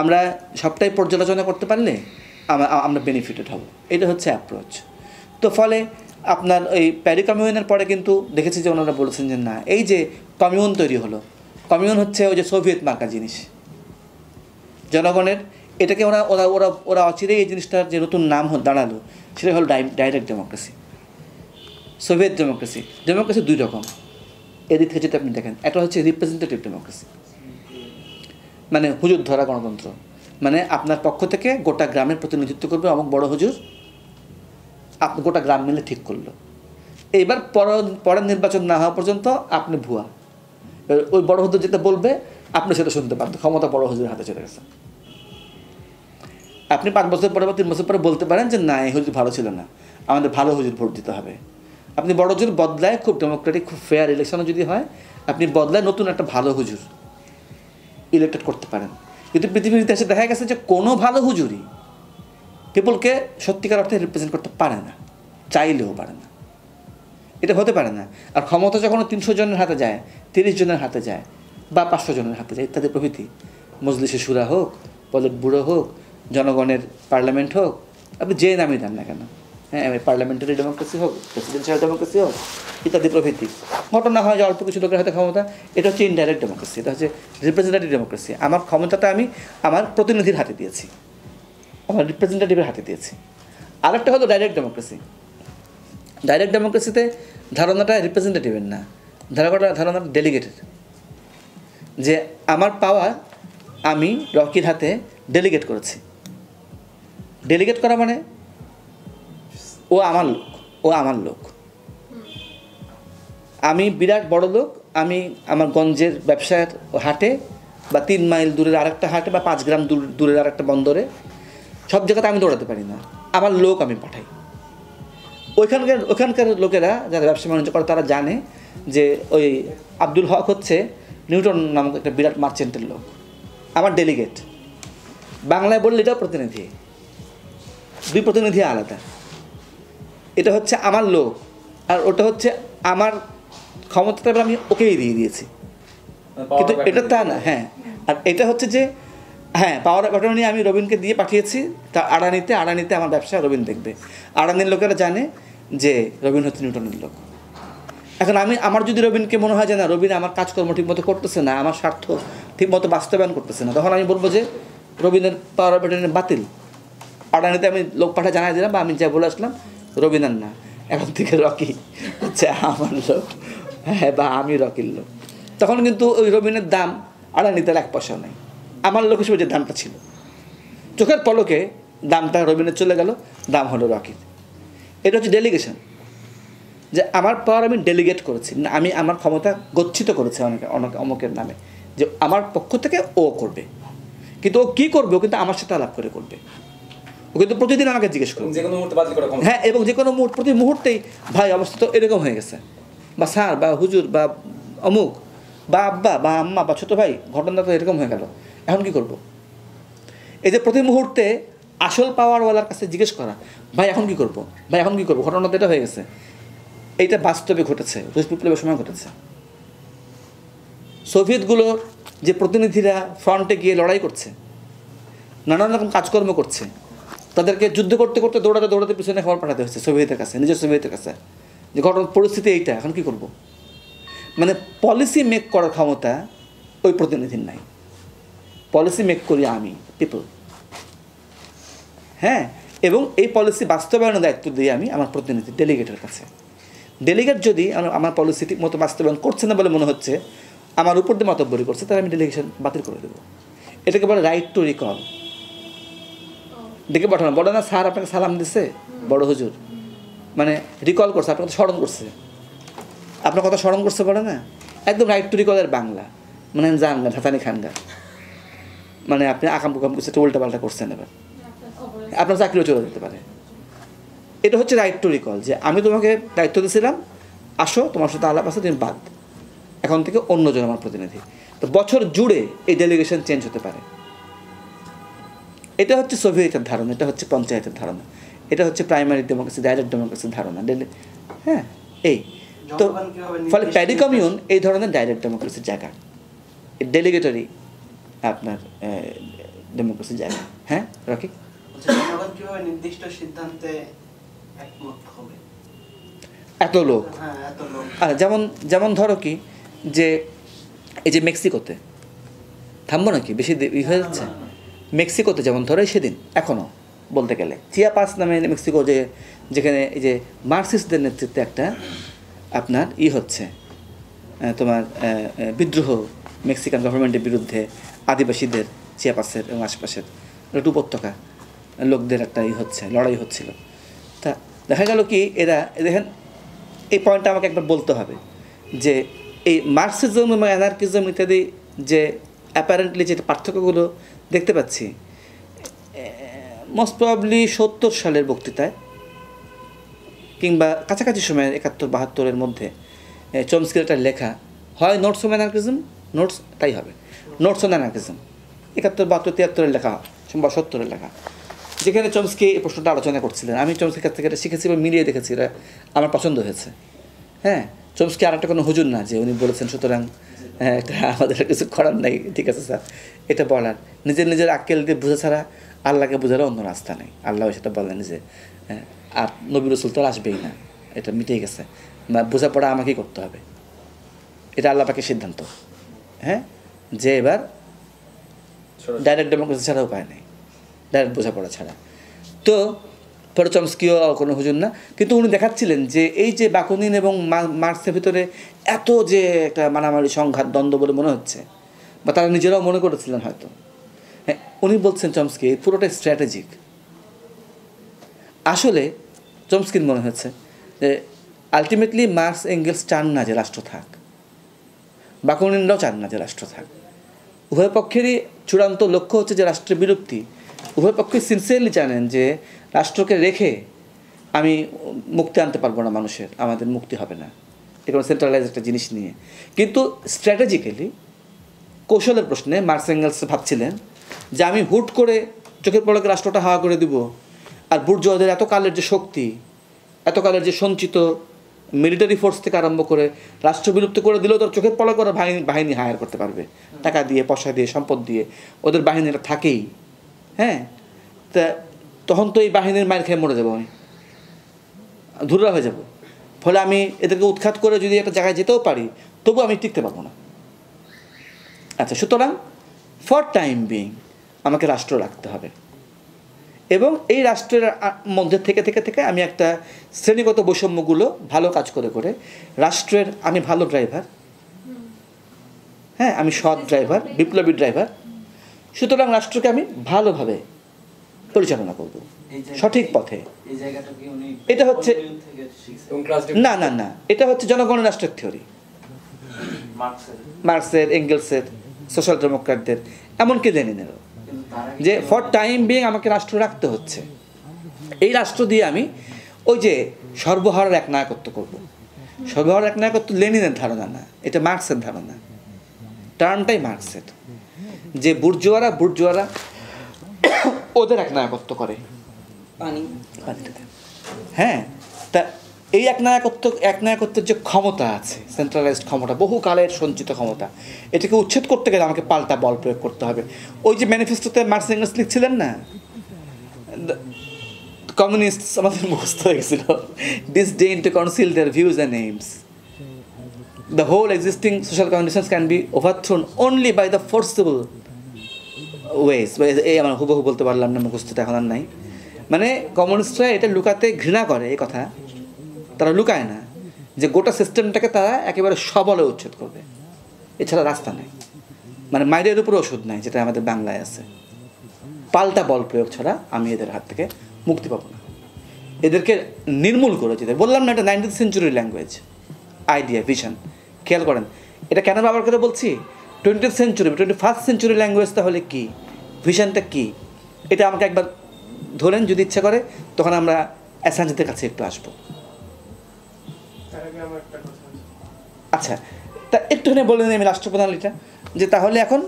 আমরা সবটাই পর্যালোচনা করতে পারলে আমরা বেনিফিটেড হব। এটা হচ্ছে অ্যাপ্রোচ তো ফলে আপনার ওই প্যারি কমিউনের পরে কিন্তু দেখেছি যে ওনারা বলেছেন যে, না, এই যে কমিউন তৈরি হলো, কমিউন হচ্ছে ওই যে সোভিয়েত মার্কা জিনিস। জনগণের, এটাকে ওরা ওরা ওরা ওরা অচিরেই এই জিনিসটার যে নতুন নাম দাঁড়াল, সেটা হলো direct democracy. Soviet democracy. Democracy দুই রকম। এদিক থেকে যদি আপনি দেখেন, একটা হচ্ছে রিপ্রেজেন্টেটিভ ডেমোক্রেসি মানে হুজুর ধরা গণতন্ত্র। মানে আপনার পক্ষ থেকে গোটা গ্রামের প্রতিনিধিত্ব করবে অমুক বড় হুজুর আপনি গোটা গ্রাম মিলে ঠিক করল। এইবার পর পরের নির্বাচন না হওয়া পর্যন্ত আপনি ভুয়া। ওই বড় হুজুর যেটা বলবে, আপনি সেটা শুনতে পারবেন। ক্ষমতা বড় হুজুরের হাতে চলে গেছে। আপনি পাঁচ বছর পরে বা তিন বছর পরে বলতে পারেন যে, না, এই হুজুর ভালো ছিল না। আমাদের ভালো হুজুর ভোট দিতে হবে। আপনি বড় হুজুর, বদলায় খুব ডেমোক্রেটিক খুব ফেয়ার ইলেকশনও যদি হয়, আপনি বদলায় নতুন একটা ভালো হুজুর ইলেক্টেড করতে পারেন। কিন্তু পৃথিবীর ইতিহাসে দেখা গেছে যে কোনো ভালো হুজুরই পিপলকে সত্যিকার অর্থে রিপ্রেজেন্ট করতে পারে না, চাইলেও পারে না। এটা হতে পারে না। আর ক্ষমতা যখন তিনশো জনের হাতে যায়, তিরিশ জনের হাতে যায় বা পাঁচশো জনের হাতে যায়, ইত্যাদি প্রভৃতি, মজলিসে সুরা হোক পলিট ব্যুরো হোক, জনগণের পার্লামেন্ট হোক, আপনি যে নামই দেন না কেন। হ্যাঁ পার্লামেন্টারি ডেমোক্রেসি হোক প্রেসিডেন্সিয়াল ডেমোক্রেসি হোক, ইত্যাদি প্রভৃতি। ঘটনা হয় যে অল্প কিছু লোকের হাতে ক্ষমতা, এটা হচ্ছে ইনডাইরেক্ট ডেমোক্রেসি এটা হচ্ছে রিপ্রেজেন্টেটিভ ডেমোক্রেসি আমার ক্ষমতাটা আমি আমার প্রতিনিধির হাতে দিয়েছি। আমার রিপ্রেজেন্টেটিভের হাতে দিয়েছি। আরেকটা হলো ডাইরেক্ট ডেমোক্রেসি ডাইরেক্ট ডেমোক্রেসিতে ধারণাটা রিপ্রেজেন্টেটিভের না। ধারণাটা ধারণাটা ডেলিগেটেড যে আমার পাওয়ার আমি রকির হাতে ডেলিগেট করেছি। ডেলিগেট করা মানে ও আমার লোক, ও আমার লোক। আমি বিরাট বড় লোক, আমি আমার গঞ্জের ব্যবসার হাটে বা তিন মাইল দূরের আরেকটা হাটে বা পাঁচ গ্রাম দূর দূরের আরেকটা বন্দরে, সব জায়গাতে আমি দৌড়াতে পারি না। আমার লোক আমি পাঠাই। ওইখানকার ওখানকার লোকেরা যারা ব্যবসা বাণিজ্য করে, তারা জানে যে ওই আব্দুল হক হচ্ছে নিউটন নামক একটা বিরাট মার্চেন্টের লোক। আমার ডেলিগেট বাংলায় বললে এটাও প্রতিনিধি। দুই প্রতিনিধি আলাদা। এটা হচ্ছে আমার লোক আর ওটা হচ্ছে আমার ক্ষমতাটা এবার আমি ওকেই দিয়ে দিয়েছি। মানে কিন্তু এটা তা না হ্যাঁ। আর এটা হচ্ছে যে হ্যাঁ পাওয়ার অফ অ্যাটর্নি আমি রবিনকে দিয়ে পাঠিয়েছি তা আড়ানিতে আড়ানিতে আমার ব্যবসা রবিন দেখবে। আড়ানির লোকেরা জানে যে রবিন হচ্ছে নিউটনের লোক। এখন আমি আমার যদি রবিনকে মনে হয় যে না রবিন আমার কাজকর্ম ঠিকমতো করতেছে না আমার স্বার্থ ঠিকমতো বাস্তবায়ন করতেছে না তখন আমি বলব যে রবীন্দ্রের পাওয়ার অফ বাতিল। আড়ানিতে আমি লোক পাঠা জানাই দিলাম বা আমি যা বলে আসলাম রবীন্দ্র না এখন থেকে রকি হচ্ছে আমার লোক। হ্যাঁ বা আমি রকির লোক। তখন কিন্তু ওই রবীন্দ্রের দাম আড়ানিতে এক পয়সা নেই। আমার লোক হিসেবে যে দামটা ছিল। চোখের পলকে দামটা রবীন্দ্রের চলে গেল, দাম হলো রকির। এটা হচ্ছে ডেলিগেশন যে আমার পাওয়ার আমি ডেলিগেট করেছি। না, আমি আমার ক্ষমতা গচ্ছিত করেছি অনেকে অনেকে, অমুকের নামে। যে আমার পক্ষ থেকে ও করবে। কিন্তু ও কী করবে? ও কিন্তু আমার সাথে আলাপ করে করবে। ও কিন্তু প্রতিদিন আমাকে জিজ্ঞেস করবে যে কোনো মুহূর্তে বাতিল করা হ্যাঁ এবং যে কোনো মুহূর্ত প্রতি মুহূর্তেই ভাই অবস্থা তো এরকম হয়ে গেছে। বা স্যার বা হুজুর বা অমুক বা আব্বা বা আম্মা বা ছোটো ভাই ঘটনা তো এরকম হয়ে গেল। এখন কি করব? এই যে প্রতি মুহূর্তে আসল পাওয়ারওয়ালার কাছে জিজ্ঞেস করা ভাই এখন কি করব? ভাই এখন কি করব? ঘটনা তো এটা হয়ে গেছে। এইটা বাস্তবে ঘটেছে রুশ বিপ্লবের সময় ঘটেছে। সোভিয়েতগুলোর যে প্রতিনিধিরা ফ্রন্টে গিয়ে লড়াই করছে নানান রকম কাজকর্ম করছে তাদেরকে যুদ্ধ করতে করতে দৌড়াতে দৌড়াতে পিছনে খবর পাঠাতে হচ্ছে সোভিয়েতের কাছে, নিজের সোভিয়েতের কাছে। যে ঘটনা পরিস্থিতি এইটা, এখন কি করব? মানে পলিসি মেক করার ক্ষমতা ওই প্রতিনিধির নাই। পলিসি মেক করি আমি পিপল হ্যাঁ? এবং এই পলিসি বাস্তবায়নের দায়িত্ব দিই আমি আমার প্রতিনিধি ডেলিগেটের কাছে। ডেলিগেট যদি আমার- পলিসি মতো বাস্তবায়ন করছে না বলে মনে হচ্ছে, আমার উপর দিয়ে মতব্বরি করছে, তাহলে আমি ডেলিগেশন বাতিল করে দেবো। এটাকে বলে রাইট টু রিকল ডেকে পাঠানো। বলে না, স্যার, আপনাকে সালাম দিছে, বড় হুজুর। মানে রিকল করছে, আপনার কথা স্মরণ করছে। আপনার কথা স্মরণ করছে বলে না? একদম রাইট টু রিকলের বাংলা। মানে জান গা ধাতানি খান গা। মানে আপনি আকাম কুকাম একটা উল্টা পাল্টা করছেন এবার। আপনার চাকরিও চলে যেতে পারে। এটা হচ্ছে রাইট টু রিকল যে আমি তোমাকে দায়িত্ব দিয়েছিলাম, আসো, তোমার সাথে আলাপ আছে, তুমি বাদ। এখন থেকে অন্যজন আমার প্রতিনিধি। তো বছর জুড়ে এই ডেলিগেশন চেঞ্জ হতে পারে। এটা হচ্ছে সোভিয়েতের ধারণা এটা হচ্ছে পঞ্চায়েতের ধারণা। এটা হচ্ছে প্রাইমারি ডেমোক্রেসি ডাইরেক্ট ডেমোক্রেসির ধারণা। ডেলি হ্যাঁ এই। তো ফলে প্যারি কমিউন এই ধরনের ডাইরেক্ট ডেমোক্রেসির জায়গা। ডেলিগেটরি আপনার ডেমোক্রেসির জায়গা। হ্যাঁ রকি? কীভাবে নির্দিষ্ট সিদ্ধান্তে একমত হবে? এত লোক। হ্যাঁ আর যেমন যেমন ধরো কি যে এই যে মেক্সিকোতে। থামবো নাকি? বেশি ই হয়ে যাচ্ছে? মেক্সিকোতে যেমন ধরো সেদিন এখনও বলতে গেলে। চিয়াপাস নামে মেক্সিকো যে, যেখানে এই যে মার্কসিস্টদের নেতৃত্বে একটা আপনার ই হচ্ছে তোমার বিদ্রোহ, মেক্সিকান গভর্নমেন্টের বিরুদ্ধে আদিবাসীদের চিয়াপাসের এবং আশপাশের একটা উপত্যকা লোকদের একটা ই হচ্ছে, লড়াই হচ্ছিল। তা দেখা গেল কি, এরা, দেখেন, এই পয়েন্টটা আমাকে একবার বলতে হবে যে, এই মার্কসিজম এবং অ্যানার্কিজম ইত্যাদি যে অ্যাপারেন্টলি যে পার্থক্যগুলো দেখতে পাচ্ছি। মোস্ট প্রবাবলি সত্তর সালের বক্তৃতায় কিংবা কাছাকাছি সময়ে একাত্তর, বাহাত্তরের মধ্যে চমস্কির একটা লেখা, হয় নোটস অন অ্যানার্কিজম নোটস তাই হবে নোটস অন অ্যানার্কিজম একাত্তর, বাহাত্তর, তিয়াত্তরের লেখা কিংবা সত্তরের লেখা, যেখানে চমস্কি এই প্রশ্নটা আলোচনা করছিলেন। আমি চমস্কির কাছ থেকে এটা শিখেছি বা মিলিয়ে দেখেছি, এটা আমার পছন্দ হয়েছে। হ্যাঁ চমস্কি আর একটা কোনো হুজুর না যে উনি বলেছেন, সুতরাং হ্যাঁ এটা আমাদের কিছু করার নাই, ঠিক আছে, স্যার। এটা বলার। নিজের নিজের আক্কেল দিয়ে বোঝা ছাড়া আল্লাহকে বোঝার অন্য রাস্তা নেই। আল্লাহ সেটা বলেন যে হ্যাঁ, আর নবী রসুল তো আসবেই না। এটা মিটেই গেছে। বা বোঝাপড়া আমাকেই করতে হবে। এটা আল্লাহ পাকের সিদ্ধান্ত। হ্যাঁ যে এবার। ডাইরেক্ট ডেমোক্রেসি ছাড়া উপায় নেই। ডাইরেক্ট বোঝাপড়া ছাড়া। তো পরে চমস্কিও কোনো হুজুর না। কিন্তু উনি দেখাচ্ছিলেন যে এই যে বাকুনিন এবং মা- মার্কসের ভিতরে এত যে একটা মারামারি সংঘাত দ্বন্দ্ব বলে মনে হচ্ছে বা তারা নিজেরাও মনে করেছিলেন হয়তো। হ্যাঁ উনি বলছেন চমস্কি, এই পুরোটাই স্ট্র্যাটেজিক আসলে চমস্কির মনে হচ্ছে যে আলটিমেটলি মার্কস এঙ্গেলস চান না যে রাষ্ট্র থাক। বাকুনিনরাও চান না যে রাষ্ট্র থাক। উভয় পক্ষেরই চূড়ান্ত লক্ষ্য হচ্ছে যে রাষ্ট্রের বিলুপ্তি। উভয় পক্ষই সিনসিয়ারলি জানেন যে রাষ্ট্রকে রেখে আমি মুক্তি আনতে পারব না মানুষের, আমাদের মুক্তি হবে না। এটা সেন্ট্রালাইজ একটা জিনিস নিয়ে। কিন্তু স্ট্র্যাটেজিক্যালি কৌশলের প্রশ্নে মার্কস এঙ্গেলস ভাবছিলেন যে আমি হুট করে চোখের পলকে রাষ্ট্রটা হাওয়া করে দিব। আর বুর্জোয়াদের এত কালের যে শক্তি এতকালের যে সঞ্চিত মিলিটারি ফোর্স থেকে আরম্ভ করে রাষ্ট্র বিলুপ্ত করে দিলেও তোর চোখের পলকে ওরা বাহিনী বাহিনী হায়ার করতে পারবে। টাকা দিয়ে, পয়সা দিয়ে, সম্পদ দিয়ে। ওদের বাহিনীরা থাকেই। হ্যাঁ? তা তখন তো এই বাহিনীর মায়ের খেয়ে মরে যাব আমি। ধুরা হয়ে যাব। ফলে আমি এদেরকে উৎখাত করে যদি একটা জায়গায় যেতেও পারি, তবু আমি টিকতে পারব না। আচ্ছা সুতরাং ফর টাইম বিং আমাকে রাষ্ট্র রাখতে হবে। এবং এই রাষ্ট্রের মধ্যে থেকে থেকে থেকে আমি একটা শ্রেণীগত বৈষম্যগুলো ভালো কাজ করে করে রাষ্ট্রের আমি ভালো ড্রাইভার হ্যাঁ আমি সৎ ড্রাইভার বিপ্লবী ড্রাইভার সুতরাং রাষ্ট্রকে আমি ভালোভাবে পরিচালনা করব সঠিক পথে। এই জায়গাটা কি উনি এটা হচ্ছে- না না না এটা হচ্ছে জনগণ রাষ্ট্রের থিওরি মার্কসের এঙ্গেলসের। সোশ্যাল ডেমোক্র্যাটদের এমনকি লেনিনেরও। কিন্তু যে ফর টাইম বিং আমাকে রাষ্ট্র রাখতে হচ্ছে। এই রাষ্ট্র দিয়ে আমি ওই যে সর্বহারার এক নায়কত্ব করব। সর্বহারার এক নায়কত্ব লেনিনের ধারণা না এটা মার্ক্সের ধারণা। টার্মটাই মার্ক্সের। যে বুর্জোয়ারা বুর্জোয়ারা ওদের এক নায়কত্ব করে। পানি। পানিটাতে। হ্যাঁ তা এই এক নায়কত্ব এক নায়কত্বের যে ক্ষমতা আছে সেন্ট্রালাইজড ক্ষমতা বহুকালের সঞ্চিত ক্ষমতা, এটাকে উচ্ছেদ করতে গেলে আমাকে পাল্টা বল প্রয়োগ করতে হবে। ওই যে ম্যানিফেস্টোতে মার্কস এঙ্গেলস লিখছিলেন না? কমিউনিস্ট আমাদের মুখস্থ হয়ে গেছিল। Disdain to conceal their views and aims the whole existing social conditions can be overthrown only by the forcible ways এই আমার হুবহু বলতে পারলাম না, মুখস্থটা এখন আর নাই। মানে কমিউনিস্টরা এটা লুকাতে ঘৃণা করে এই কথা। তারা লুকায় না যে গোটা সিস্টেমটাকে তারা একেবারে সবলে উচ্ছেদ করবে। এছাড়া রাস্তা নেই। মানে মাইরের উপরে ওষুধ নাই, যেটা আমাদের বাংলায় আছে। পাল্টা বল প্রয়োগ ছাড়া আমি এদের হাত থেকে মুক্তি পাবো না। এদেরকে নির্মূল করে যেতে বললাম না এটা nineteen century language idea vision খেয়াল করেন, এটা কেন ব্যবহার করে বলছি? Twenty century twenty first century language তাহলে কি? ভিশনটা কি? এটা আমাকে একবার ধরেন যদি ইচ্ছা করে, তখন আমরা অ্যাসাঞ্জদের কাছে একটু আসব। আচ্ছা তা একটুখানি বলে নিই আমি রাষ্ট্রপ্রধানলিটা, যে তাহলে এখন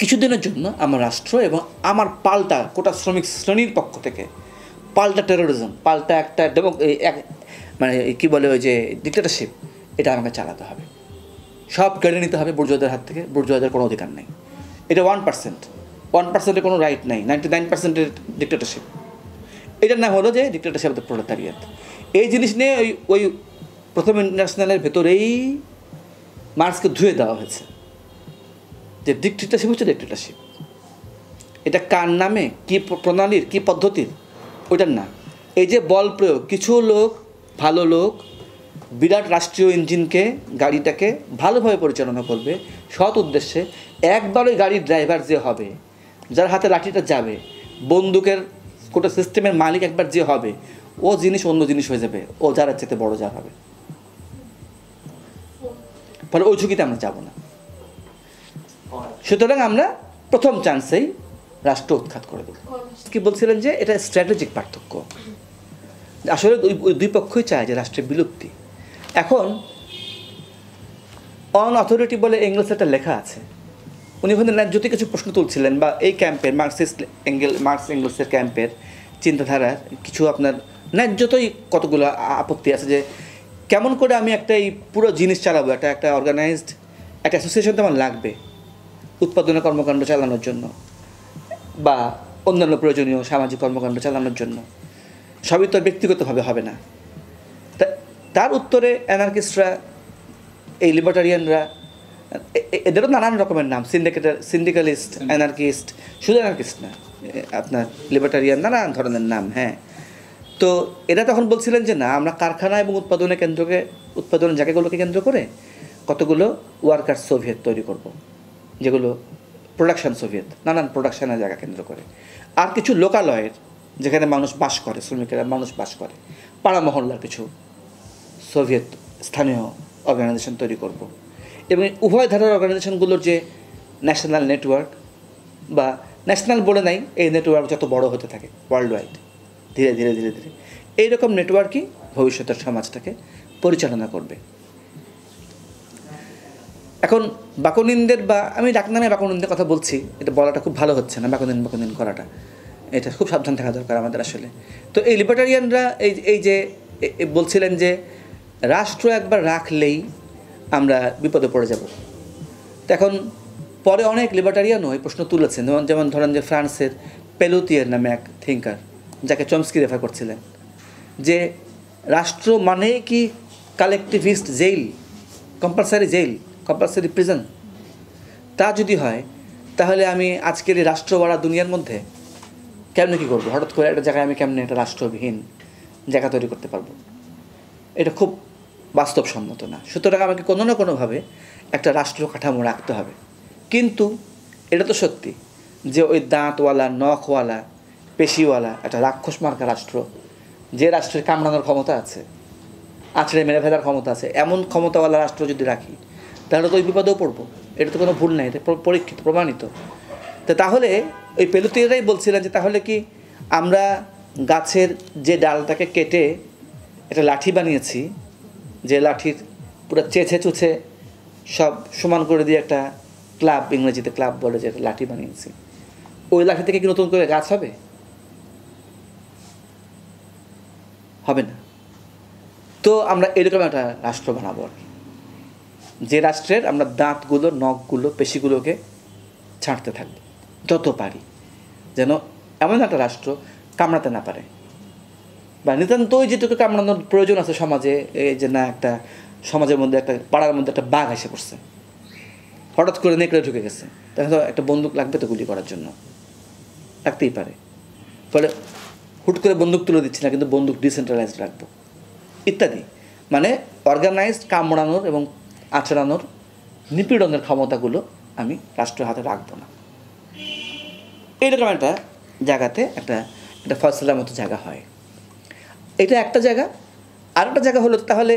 কিছুদিনের জন্য আমার রাষ্ট্র এবং আমার পাল্টা কোটা শ্রমিক শ্রেণির পক্ষ থেকে পাল্টা টেরোরিজম পাল্টা একটা ডেমো মানে কি বলে ওই যে ডিক্টেটারশিপ এটা আমাকে চালাতে হবে। সব কেড়ে নিতে হবে বুর্জোয়াদের হাত থেকে বুর্জোয়াদের কোনো অধিকার নেই। এটা ওয়ান পার্সেন্ট ওয়ান পার্সেন্টের কোনো রাইট নেই নাইনটি নাইন পার্সেন্টের ডিক্টেটারশিপ এটার নাম হলো যে ডিক্টেটারশিপ দ্য প্রোলেটারিয়াত এই জিনিস নিয়ে ওই ওই প্রথম ইন্টারন্যাশনালের ভেতরেই মার্কসকে ধুয়ে দেওয়া হয়েছে। যে ডিক্টেটারশিপ হচ্ছে ডিক্টেটারশিপ এটা কার নামে, কি প্রণালীর, কি পদ্ধতির, ওইটার না এই যে বল প্রয়োগ, কিছু লোক, ভালো লোক, বিরাট রাষ্ট্রীয় ইঞ্জিনকে, গাড়িটাকে ভালোভাবে পরিচালনা করবে। সৎ উদ্দেশ্যে একবার ওই গাড়ির ড্রাইভার যে হবে, যার হাতে লাঠিটা যাবে, বন্দুকের গোটা সিস্টেমের মালিক একবার যে হবে, ও জিনিস অন্য জিনিস হয়ে যাবে, ও যারা চেতে বড় যার হবে। ফলে ওই ঝুঁকিতে আমরা যাব না। সুতরাং আমরা প্রথম চান্সেই রাষ্ট্র উৎখাত করে দেবো। কি বলছিলেন যে এটা স্ট্র্যাটেজিক পার্থক্য। আসলে দুই পক্ষই চায় যে রাষ্ট্রের বিলুপ্তি। এখন অন অথরিটি বলে ইংলিশে একটা লেখা আছে। উনি ওখানে ন্যায্যতে কিছু প্রশ্ন তুলছিলেন বা এই ক্যাম্পের মার্কসিস্ট এঙ্গেল মার্কস এঙ্গেলসের ক্যাম্পের চিন্তাধারার কিছু আপনার ন্যায্যতই কতগুলো আপত্তি আছে যে কেমন করে আমি একটা এই পুরো জিনিস চালাবো? একটা একটা অর্গানাইজড একটা অ্যাসোসিয়েশন তো আমার লাগবে উৎপাদনের কর্মকাণ্ড চালানোর জন্য বা অন্যান্য প্রয়োজনীয় সামাজিক কর্মকাণ্ড চালানোর জন্য। সবই তো ব্যক্তিগতভাবে হবে না। তার উত্তরে অ্যানার্কিস্টরা এই লিবার্টারিয়ানরা এদেরও নানান রকমের নাম সিন্ডিকেটার সিন্ডিকালিস্ট অ্যানার্কিস্ট শুধু অ্যানার্কিস্ট না আপনার লিবার্টারিয়ান নানান ধরনের নাম হ্যাঁ। তো এরা তখন বলছিলেন যে, না, আমরা কারখানা এবং উৎপাদনের কেন্দ্রকে উৎপাদনের জায়গাগুলোকে কেন্দ্র করে কতগুলো ওয়ার্কার সোভিয়েত তৈরি করব, যেগুলো প্রোডাকশন সোভিয়েত নানান প্রোডাকশানের জায়গা কেন্দ্র করে। আর কিছু লোকালয়ের, যেখানে মানুষ বাস করে, শ্রমিকেরা মানুষ বাস করে, পাড়া মহল্লার কিছু সোভিয়েত স্থানীয় অর্গানাইজেশন তৈরি করব। এবং উভয় ধারার অর্গানাইজেশনগুলোর যে ন্যাশনাল নেটওয়ার্ক বা ন্যাশনাল বলে নাই, এই নেটওয়ার্ক যত বড় হতে থাকে ওয়ার্ল্ড ওয়াইড ধীরে ধীরে ধীরে ধীরে। এইরকম নেটওয়ার্কই ভবিষ্যতের সমাজটাকে পরিচালনা করবে। এখন বাকনিন্দের বা, আমি ডাকনামে বাকনিন্দের কথা বলছি, এটা বলাটা খুব ভালো হচ্ছে না, বাকনিন বাকনিন করাটা। এটা খুব সাবধান থাকা দরকার আমাদের আসলে। তো এই লিবার্টারিয়ানরা এই এই যে বলছিলেন যে, রাষ্ট্র একবার রাখলেই আমরা বিপদে পড়ে যাব। তো এখন পরে অনেক লিবার্টারিয়ানও এই প্রশ্ন তুলেছেন, যেমন যেমন ধরেন যে ফ্রান্সের পেলুতিয়ার নামে এক থিঙ্কার যাকে চমস্কি রেফার করছিলেন, যে রাষ্ট্র মানে কি collectivist jail compulsory jail compulsory prison তা যদি হয়, তাহলে আমি আজকের এই রাষ্ট্রবাড়া দুনিয়ার মধ্যে কেমনে কী করব? হঠাৎ করে একটা জায়গায় আমি কেমনে একটা রাষ্ট্রবিহীন জায়গা তৈরি করতে পারব? এটা খুব বাস্তবসম্মত না। সুতরাং আমাকে কোনো না কোনোভাবে একটা রাষ্ট্র কাঠামো রাখতে হবে। কিন্তু এটা তো সত্যি যে ওই দাঁতওয়ালা, নখওয়ালা পেশিওয়ালা, একটা রাক্ষস মার্কা রাষ্ট্র, যে রাষ্ট্রের কামড়ানোর ক্ষমতা আছে, আছড়ে মেরে ফেলার ক্ষমতা আছে, এমন ক্ষমতাওয়ালা রাষ্ট্র যদি রাখি, তাহলে তো ওই বিপদেও পড়ব, এটা তো কোনো ভুল নাই, এটা পরীক্ষিত, প্রমাণিত। তো তাহলে ওই পেলুতিরাই বলছিলেন যে তাহলে কি আমরা গাছের যে ডালটাকে কেটে একটা লাঠি বানিয়েছি, যে লাঠির পুরো চেছে চুছে সব সমান করে দিয়ে একটা ক্লাব, ইংরেজিতে ক্লাব বলে যে একটা লাঠি বানিয়েছি, ওই লাঠি থেকে কি নতুন করে গাছ হবে? হবে না। তো আমরা এরকম একটা রাষ্ট্র বানাবো আর কি। যে রাষ্ট্রের আমরা দাঁতগুলো, নখগুলো, পেশিগুলোকে ছাঁটতে থাকব, যত পারি, যেন এমন একটা রাষ্ট্র কামড়াতে না পারে। বা নিতান্তই যেটুকু কামড়ানোর প্রয়োজন আছে সমাজে, এই যে না একটা সমাজের মধ্যে একটা, পাড়ার মধ্যে একটা বাঘ এসে পড়ছে। হঠাৎ করে নেকড়ে ঢুকে গেছে। তাহলে তো একটা বন্দুক লাগবে তো গুলি করার জন্য। রাখতেই পারে। ফলে হুট করে বন্দুক তুলে দিচ্ছি না, কিন্তু বন্দুক ডিসেন্ট্রালাইজড রাখব। ইত্যাদি। মানে অর্গানাইজড কামড়ানোর এবং আচড়ানোর নিপীড়নের ক্ষমতাগুলো আমি রাষ্ট্রের হাতে রাখব না। এইরকম একটা জায়গাতে একটা একটা ফয়সলার মতো জায়গা হয়। এটা একটা জায়গা। আরেকটা জায়গা হলো তাহলে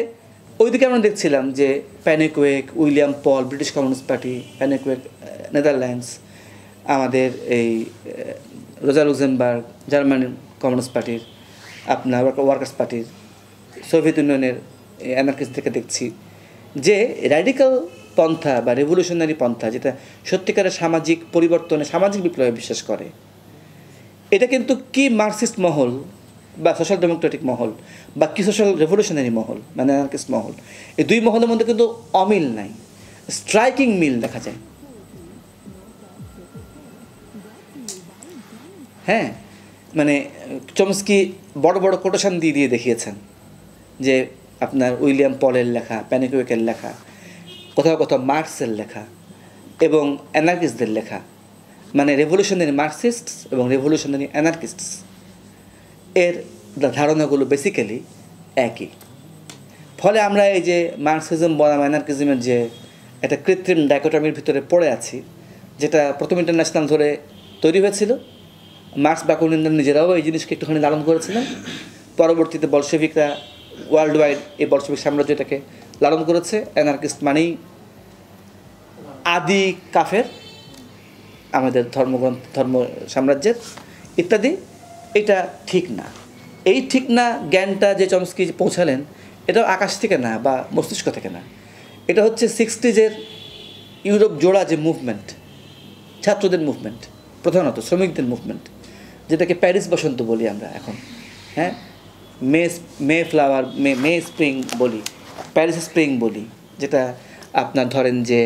ওইদিকে আমরা দেখছিলাম যে Pannekoek William Paul British communist party Pannekoek Netherlands আমাদের এই রোজা লুক্সেমবার্গ জার্মানি কমিউনিস্ট পার্টির, আপনার ওয়ার্কার্স পার্টির সোভিয়েত ইউনিয়নের অ্যানার্কিস্ট থেকে দেখছি যে র্যাডিক্যাল পন্থা বা রেভলিউশনারি পন্থা যেটা সত্যিকারের সামাজিক পরিবর্তনে, সামাজিক বিপ্লবে বিশ্বাস করে, এটা কিন্তু কি মার্কসিস্ট মহল বা সোশ্যাল ডেমোক্রেটিক মহল বা কি সোশ্যাল রেভলিউশনারি মহল মানে অ্যানার্কিস্ট মহল, এই দুই মহলের মধ্যে কিন্তু অমিল নাই স্ট্রাইকিং মিল দেখা যায়। হ্যাঁ মানে চমস্কি বড় বড় কোটেশন দিয়ে দিয়ে দেখিয়েছেন যে আপনার উইলিয়াম পলের লেখা প্যানিকুইকের লেখা, কোথাও কোথাও মার্কসের লেখা এবং অ্যানার্কিস্টদের লেখা। মানে রেভলিউশনারি মার্কসিস্টস এবং রেভলিউশনারি অ্যানার্কিস্টস এর ধারণাগুলো বেসিক্যালি একই। ফলে আমরা এই যে মার্কসিজম বনাম অ্যানার্কিজমের যে একটা কৃত্রিম ডাইকোটমির ভিতরে পড়ে আছি, যেটা প্রথম ইন্টারন্যাশনাল ধরে তৈরি হয়েছিল মার্কস বাকুনিন্দন নিজেরাও এই জিনিসকে একটুখানি লালন করেছিলেন। পরবর্তীতে বলশেভিকরা ওয়ার্ল্ড ওয়াইড এই বলশেভিক সাম্রাজ্যটাকে লালন করেছে। অ্যানার্কিস্ট মানেই আদি কাফের, আমাদের ধর্মগ্রন্থ, ধর্ম সাম্রাজ্যের ইত্যাদি। এটা ঠিক না। এই ঠিক না জ্ঞানটা যে চমস্কি পৌঁছালেন এটা আকাশ থেকে না বা মস্তিষ্ক থেকে না। এটা হচ্ছে সিক্সটিজের ইউরোপ জোড়া যে মুভমেন্ট ছাত্রদের মুভমেন্ট প্রধানত শ্রমিকদের মুভমেন্ট যেটাকে প্যারিস বসন্ত বলি আমরা এখন হ্যাঁ? May May flower, May May spring বলি, প্যারিস স্প্রিং বলি, যেটা আপনার ধরেন যে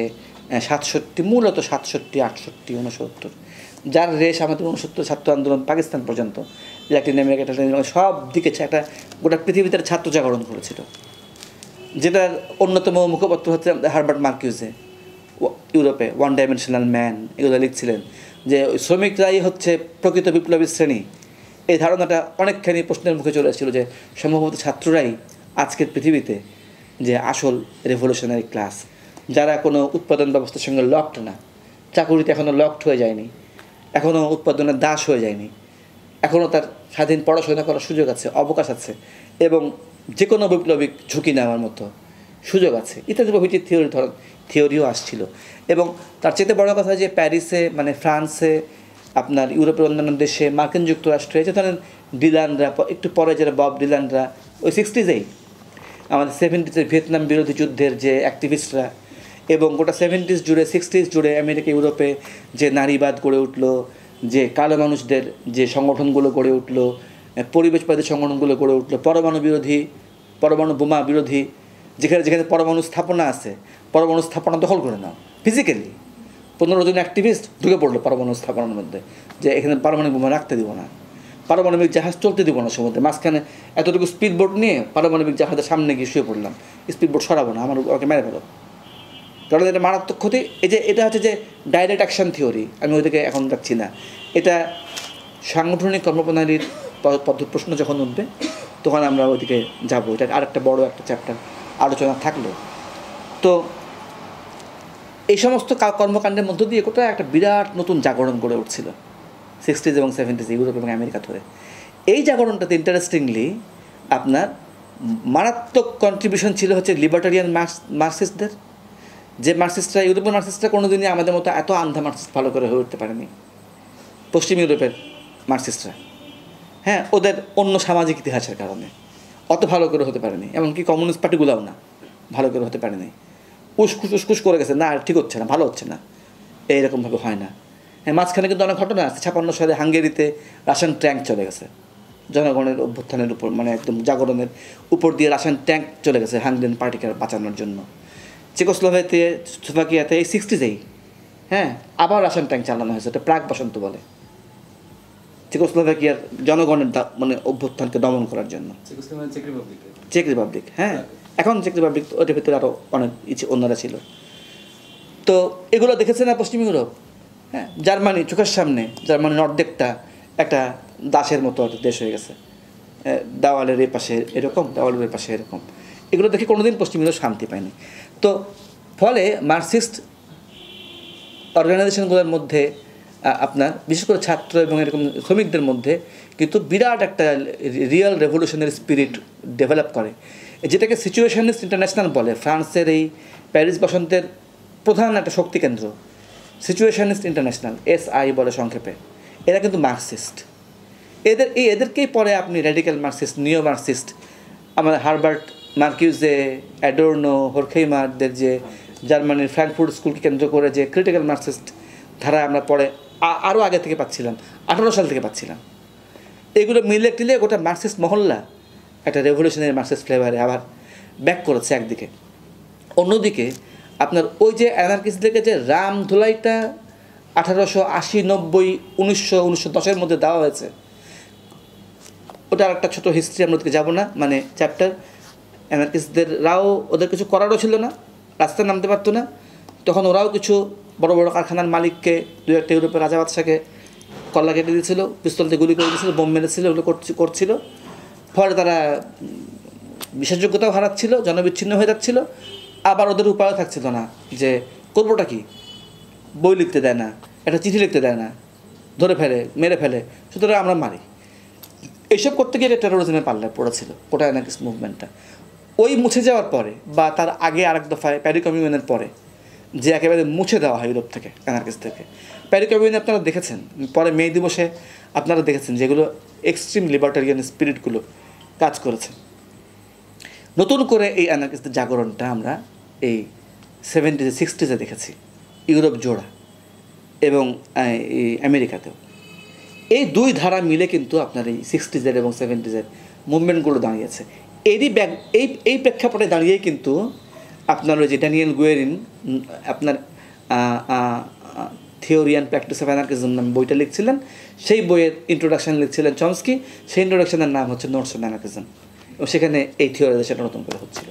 সাতষট্টি, মূলত সাতষট্টি, আটষট্টি উনসত্তর যার রেশ আমাদের উনসত্তর ছাত্র আন্দোলন পাকিস্তান পর্যন্ত ল্যাটিন আমেরিকা সব দিকে একটা গোটা পৃথিবীতে ছাত্র জাগরণ করেছিল, যেটার অন্যতম মুখপত্র হচ্ছে হারবার্ট মার্কিউজে ইউরোপে ওয়ান ডাইমেনশনাল ম্যান এগুলো লিখছিলেন। যে শ্রমিকরাই হচ্ছে প্রকৃত বিপ্লবী শ্রেণি। এই ধারণাটা অনেকখানি প্রশ্নের মুখে চলে এসেছিল যে সম্ভবত ছাত্ররাই আজকের পৃথিবীতে যে আসল রেভলিউশনারি ক্লাস যারা কোনো উৎপাদন ব্যবস্থার সঙ্গে লকড না। চাকুরিতে এখনও লকড হয়ে যায়নি। এখনও উৎপাদনের দাস হয়ে যায়নি। এখনও তার স্বাধীন পড়াশোনা করার সুযোগ আছে, অবকাশ আছে এবং যে কোনো বৈপ্লবিক ঝুঁকি নেওয়ার মতো সুযোগ আছে। ইত্যাদি প্রভৃতির থিওরি ধর থিওরিও আসছিল। এবং তার চেয়ে বড় কথা যে প্যারিসে মানে ফ্রান্সে, আপনার ইউরোপের অন্যান্য দেশে মার্কিন যুক্তরাষ্ট্রে, যে ধরেন ডিলানরা একটু পরে যারা বব ডিলানরা, ওই সিক্সটিজেই আমাদের সেভেন্টিজের ভিয়েতনাম বিরোধী যুদ্ধের যে অ্যাক্টিভিস্টরা এবং গোটা সেভেন্টিজ জুড়ে সিক্সটিজ জুড়ে আমেরিকা, ইউরোপে যে নারীবাদ গড়ে উঠল, যে কালো মানুষদের যে সংগঠনগুলো গড়ে উঠল পরিবেশবাদী সংগঠনগুলো গড়ে উঠল, পরমাণু বিরোধী, পরমাণু বোমা বিরোধী, যেখানে যেখানে পরমাণু স্থাপনা আছে পরমাণু স্থাপনা দখল করে নাও ফিজিক্যালি পনেরো জন অ্যাক্টিভিস্ট ঢুকে পড়ল পরমাণু স্থাপনার মধ্যে, যে এখানে পারমাণবিক বোমা রাখতে দিব না। পারমাণবিক জাহাজ চলতে দিব না সমুদ্রে, মাঝখানে এতটুকু স্পিড বোট নিয়ে পারমাণবিক জাহাজের সামনে গিয়ে শুয়ে পড়লাম। স্পিড বোট সরাবো না, আমার ওকে মেরে ফেলো। কারণ এটা মারাত্মক ক্ষতি। এই যে, এটা হচ্ছে যে ডাইরেক্ট অ্যাকশন থিওরি আমি ওইদিকে এখন যাচ্ছি না। এটা সাংগঠনিক কর্মপ্রণালীর প- পদ্ধ- প্রশ্ন যখন উঠবে, তখন আমরা ওইদিকে যাব। এটা আর একটা বড় একটা চ্যাপ্টার আলোচনা থাকল। তো এই সমস্ত কর্মকাণ্ডের মধ্য দিয়ে কোথাও একটা বিরাট নতুন জাগরণ গড়ে উঠছিল। সিক্সটিজ এবং সেভেন্টিজ ইউরোপ এবং আমেরিকা ধরে। এই জাগরণটাতে ইন্টারেস্টিংলি আপনার মারাত্মক কন্ট্রিবিউশন ছিল হচ্ছে লিবার্টারিয়ান মার্কস মার্কসিস্টদের যে মার্কসিস্টরা ইউরোপের মার্কসিস্টরা কোনো দিনই আমাদের মতো এত আন্ধা মার্কসিস্ট ভালো করে হয়ে উঠতে পারেনি। পশ্চিম ইউরোপের মার্কসিস্টরা হ্যাঁ ওদের অন্য সামাজিক ইতিহাসের কারণে। অত ভালো করে হতে পারেনি। এমনকি কমিউনিস্ট পার্টিগুলোও না। ভালো করে হতে পারেনি। উসকুস উসকুস করে গেছে। না ঠিক হচ্ছে না ভালো হচ্ছে না। এইরকমভাবে হয় না। হ্যাঁ মাঝখানে কিন্তু অনেক ঘটনা আছে। ছাপান্ন সালে হাঙ্গেরিতে রাশিয়ান ট্যাঙ্ক চলে গেছে। জনগণের অভ্যুত্থানের উপর মানে একদম জাগরণের উপর দিয়ে রাশিয়ান ট্যাঙ্ক চলে গেছে হাঙ্গেরিয়ান পার্টিকে বাঁচানোর জন্য। চেকোস্লোভাকিয়াতে স্লোভাকিয়াতে এই সিক্সটিজেই হ্যাঁ আবার রাশিয়ান ট্যাঙ্ক চালানো হয়েছে এটা প্রাক বসন্ত বলে। চেকোস্লোভাকিয়ার জনগণের মানে অভ্যুত্থানকে দমন করার জন্য। চেক রিপাবলিক। হ্যাঁ। এখন চেক রিপাবলিক ওটার ভিতরে আরও অনেক ইচ্ছে অন্যরা ছিল। তো এগুলো দেখেছে না পশ্চিম ইউরোপ? হ্যাঁ জার্মানি, চোখের সামনে জার্মানির অর্ধেকটা একটা দাসের মতো দেশ হয়ে গেছে। দেওয়ালের এ পাশে এরকম, দেওয়ালের এ পাশে এরকম। এগুলো দেখে কোনোদিন পশ্চিম ইউরোপ শান্তি পায়নি। তো ফলে মার্কসিস্ট অর্গানাইজেশনগুলোর মধ্যে আপনার বিশেষ করে ছাত্র এবং এরকম শ্রমিকদের মধ্যে কিন্তু বিরাট একটা রিয়েল রেভলিউশনারি স্পিরিট ডেভেলপ করে। যেটাকে সিচুয়েশনিস্ট ইন্টারন্যাশনাল বলে, ফ্রান্সের এই প্যারিস বসন্তের প্রধান একটা শক্তি কেন্দ্র। সিচুয়েশনিস্ট ইন্টারন্যাশনাল এস আই বলে সংক্ষেপে। এরা কিন্তু মার্কসিস্ট এদের, এই এদেরকেই পরে আপনি র্যাডিক্যাল মার্কসিস্ট নিও মার্কসিস্ট আমাদের হারবার্ট মার্কিউজে, অ্যাডোর্নো, হোরখেইমারদের যে জার্মানির ফ্র্যাঙ্কফুর্ট স্কুলকে কেন্দ্র করে যে ক্রিটিক্যাল মার্কসিস্ট ধারা আমরা পরে আরও আগে থেকে পাচ্ছিলাম, আঠারো সাল থেকে পাচ্ছিলাম। এগুলো মিলে টিলে গোটা মার্কসিস্ট মহল্লা একটা রেভলিউশনারি মার্কসিস্ট ফ্লেভারে আবার ব্যাক করেছে একদিকে। অন্যদিকে আপনার ওই যে অ্যানার্কিস্টদেরকে যে রাম ধুলাইটা আঠারোশো আশি, নব্বই, উনিশশো উনিশশো দশের মধ্যে দেওয়া হয়েছে, ওটা একটা ছোট হিস্ট্রি আমরা ওদিকে যাব না মানে চ্যাপ্টার অ্যানার্কিস্টদেররাও ওদের কিছু করারও ছিল না, রাস্তায় নামতে পারতো না, তখন ওরাও কিছু বড় বড় কারখানার মালিককে দু একটা ইউরোপের রাজা বাদশাকে কল্লা কেটে দিয়েছিল, পিস্তল দিয়ে গুলি করে দিয়েছিল, বোম মেরেছিল ওগুলো করছি- করছিল ফলে তারা বিশ্বাসযোগ্যতাও হারাচ্ছিল, জনবিচ্ছিন্ন হয়ে যাচ্ছিল। আবার ওদের উপায়ও থাকছিল না যে করবোটা কি? বই লিখতে দেয় না, একটা চিঠি লিখতে দেয় না, ধরে ফেলে, মেরে ফেলে, সুতরাং আমরা মারি। এইসব করতে গিয়ে টেরোরিজমের পাল্লায় পড়েছিল, কোটা অ্যানার্কিস্ট মুভমেন্টটা ওই মুছে যাওয়ার পরে বা তার আগে আরেক দফায় প্যারি কমিউনের পরে যে একেবারে মুছে দেওয়া হয় ইউরোপ থেকে অ্যানার্কিস্ট থেকে। প্যারি কমিউনে আপনারা দেখেছেন, পরে মে দিবসে আপনারা দেখেছেন যেগুলো এক্সট্রিম লিবার্টারিয়ান স্পিরিটগুলো কাজ করেছে। নতুন করে এই অ্যানার্কিস্টের জাগরণটা আমরা এই সেভেন্টিজে সিক্সটিজে দেখেছি, ইউরোপ জোড়া এবং আমেরিকাতেও। এই দুই ধারা মিলে কিন্তু আপনার এই সিক্সটিজের এবং সেভেন্টিজের মুভমেন্টগুলো দাঁড়িয়েছে। এরই ব্যাগ এই এই প্রেক্ষাপটে দাঁড়িয়েই কিন্তু আপনার ওই যে ড্যানিয়েল গুয়েরিন আপনার theory and practice of anarchism নামে বইটা লিখছিলেন। সেই বইয়ের ইন্ট্রোডাকশন লিখছিলেন চমস্কি। সেই ইন্ট্রোডাকশনের নাম হচ্ছে নোটস অ্যান্ড অ্যানাকিজম সেখানে এই থিওরাইজেশনটা নতুন করে হচ্ছিল।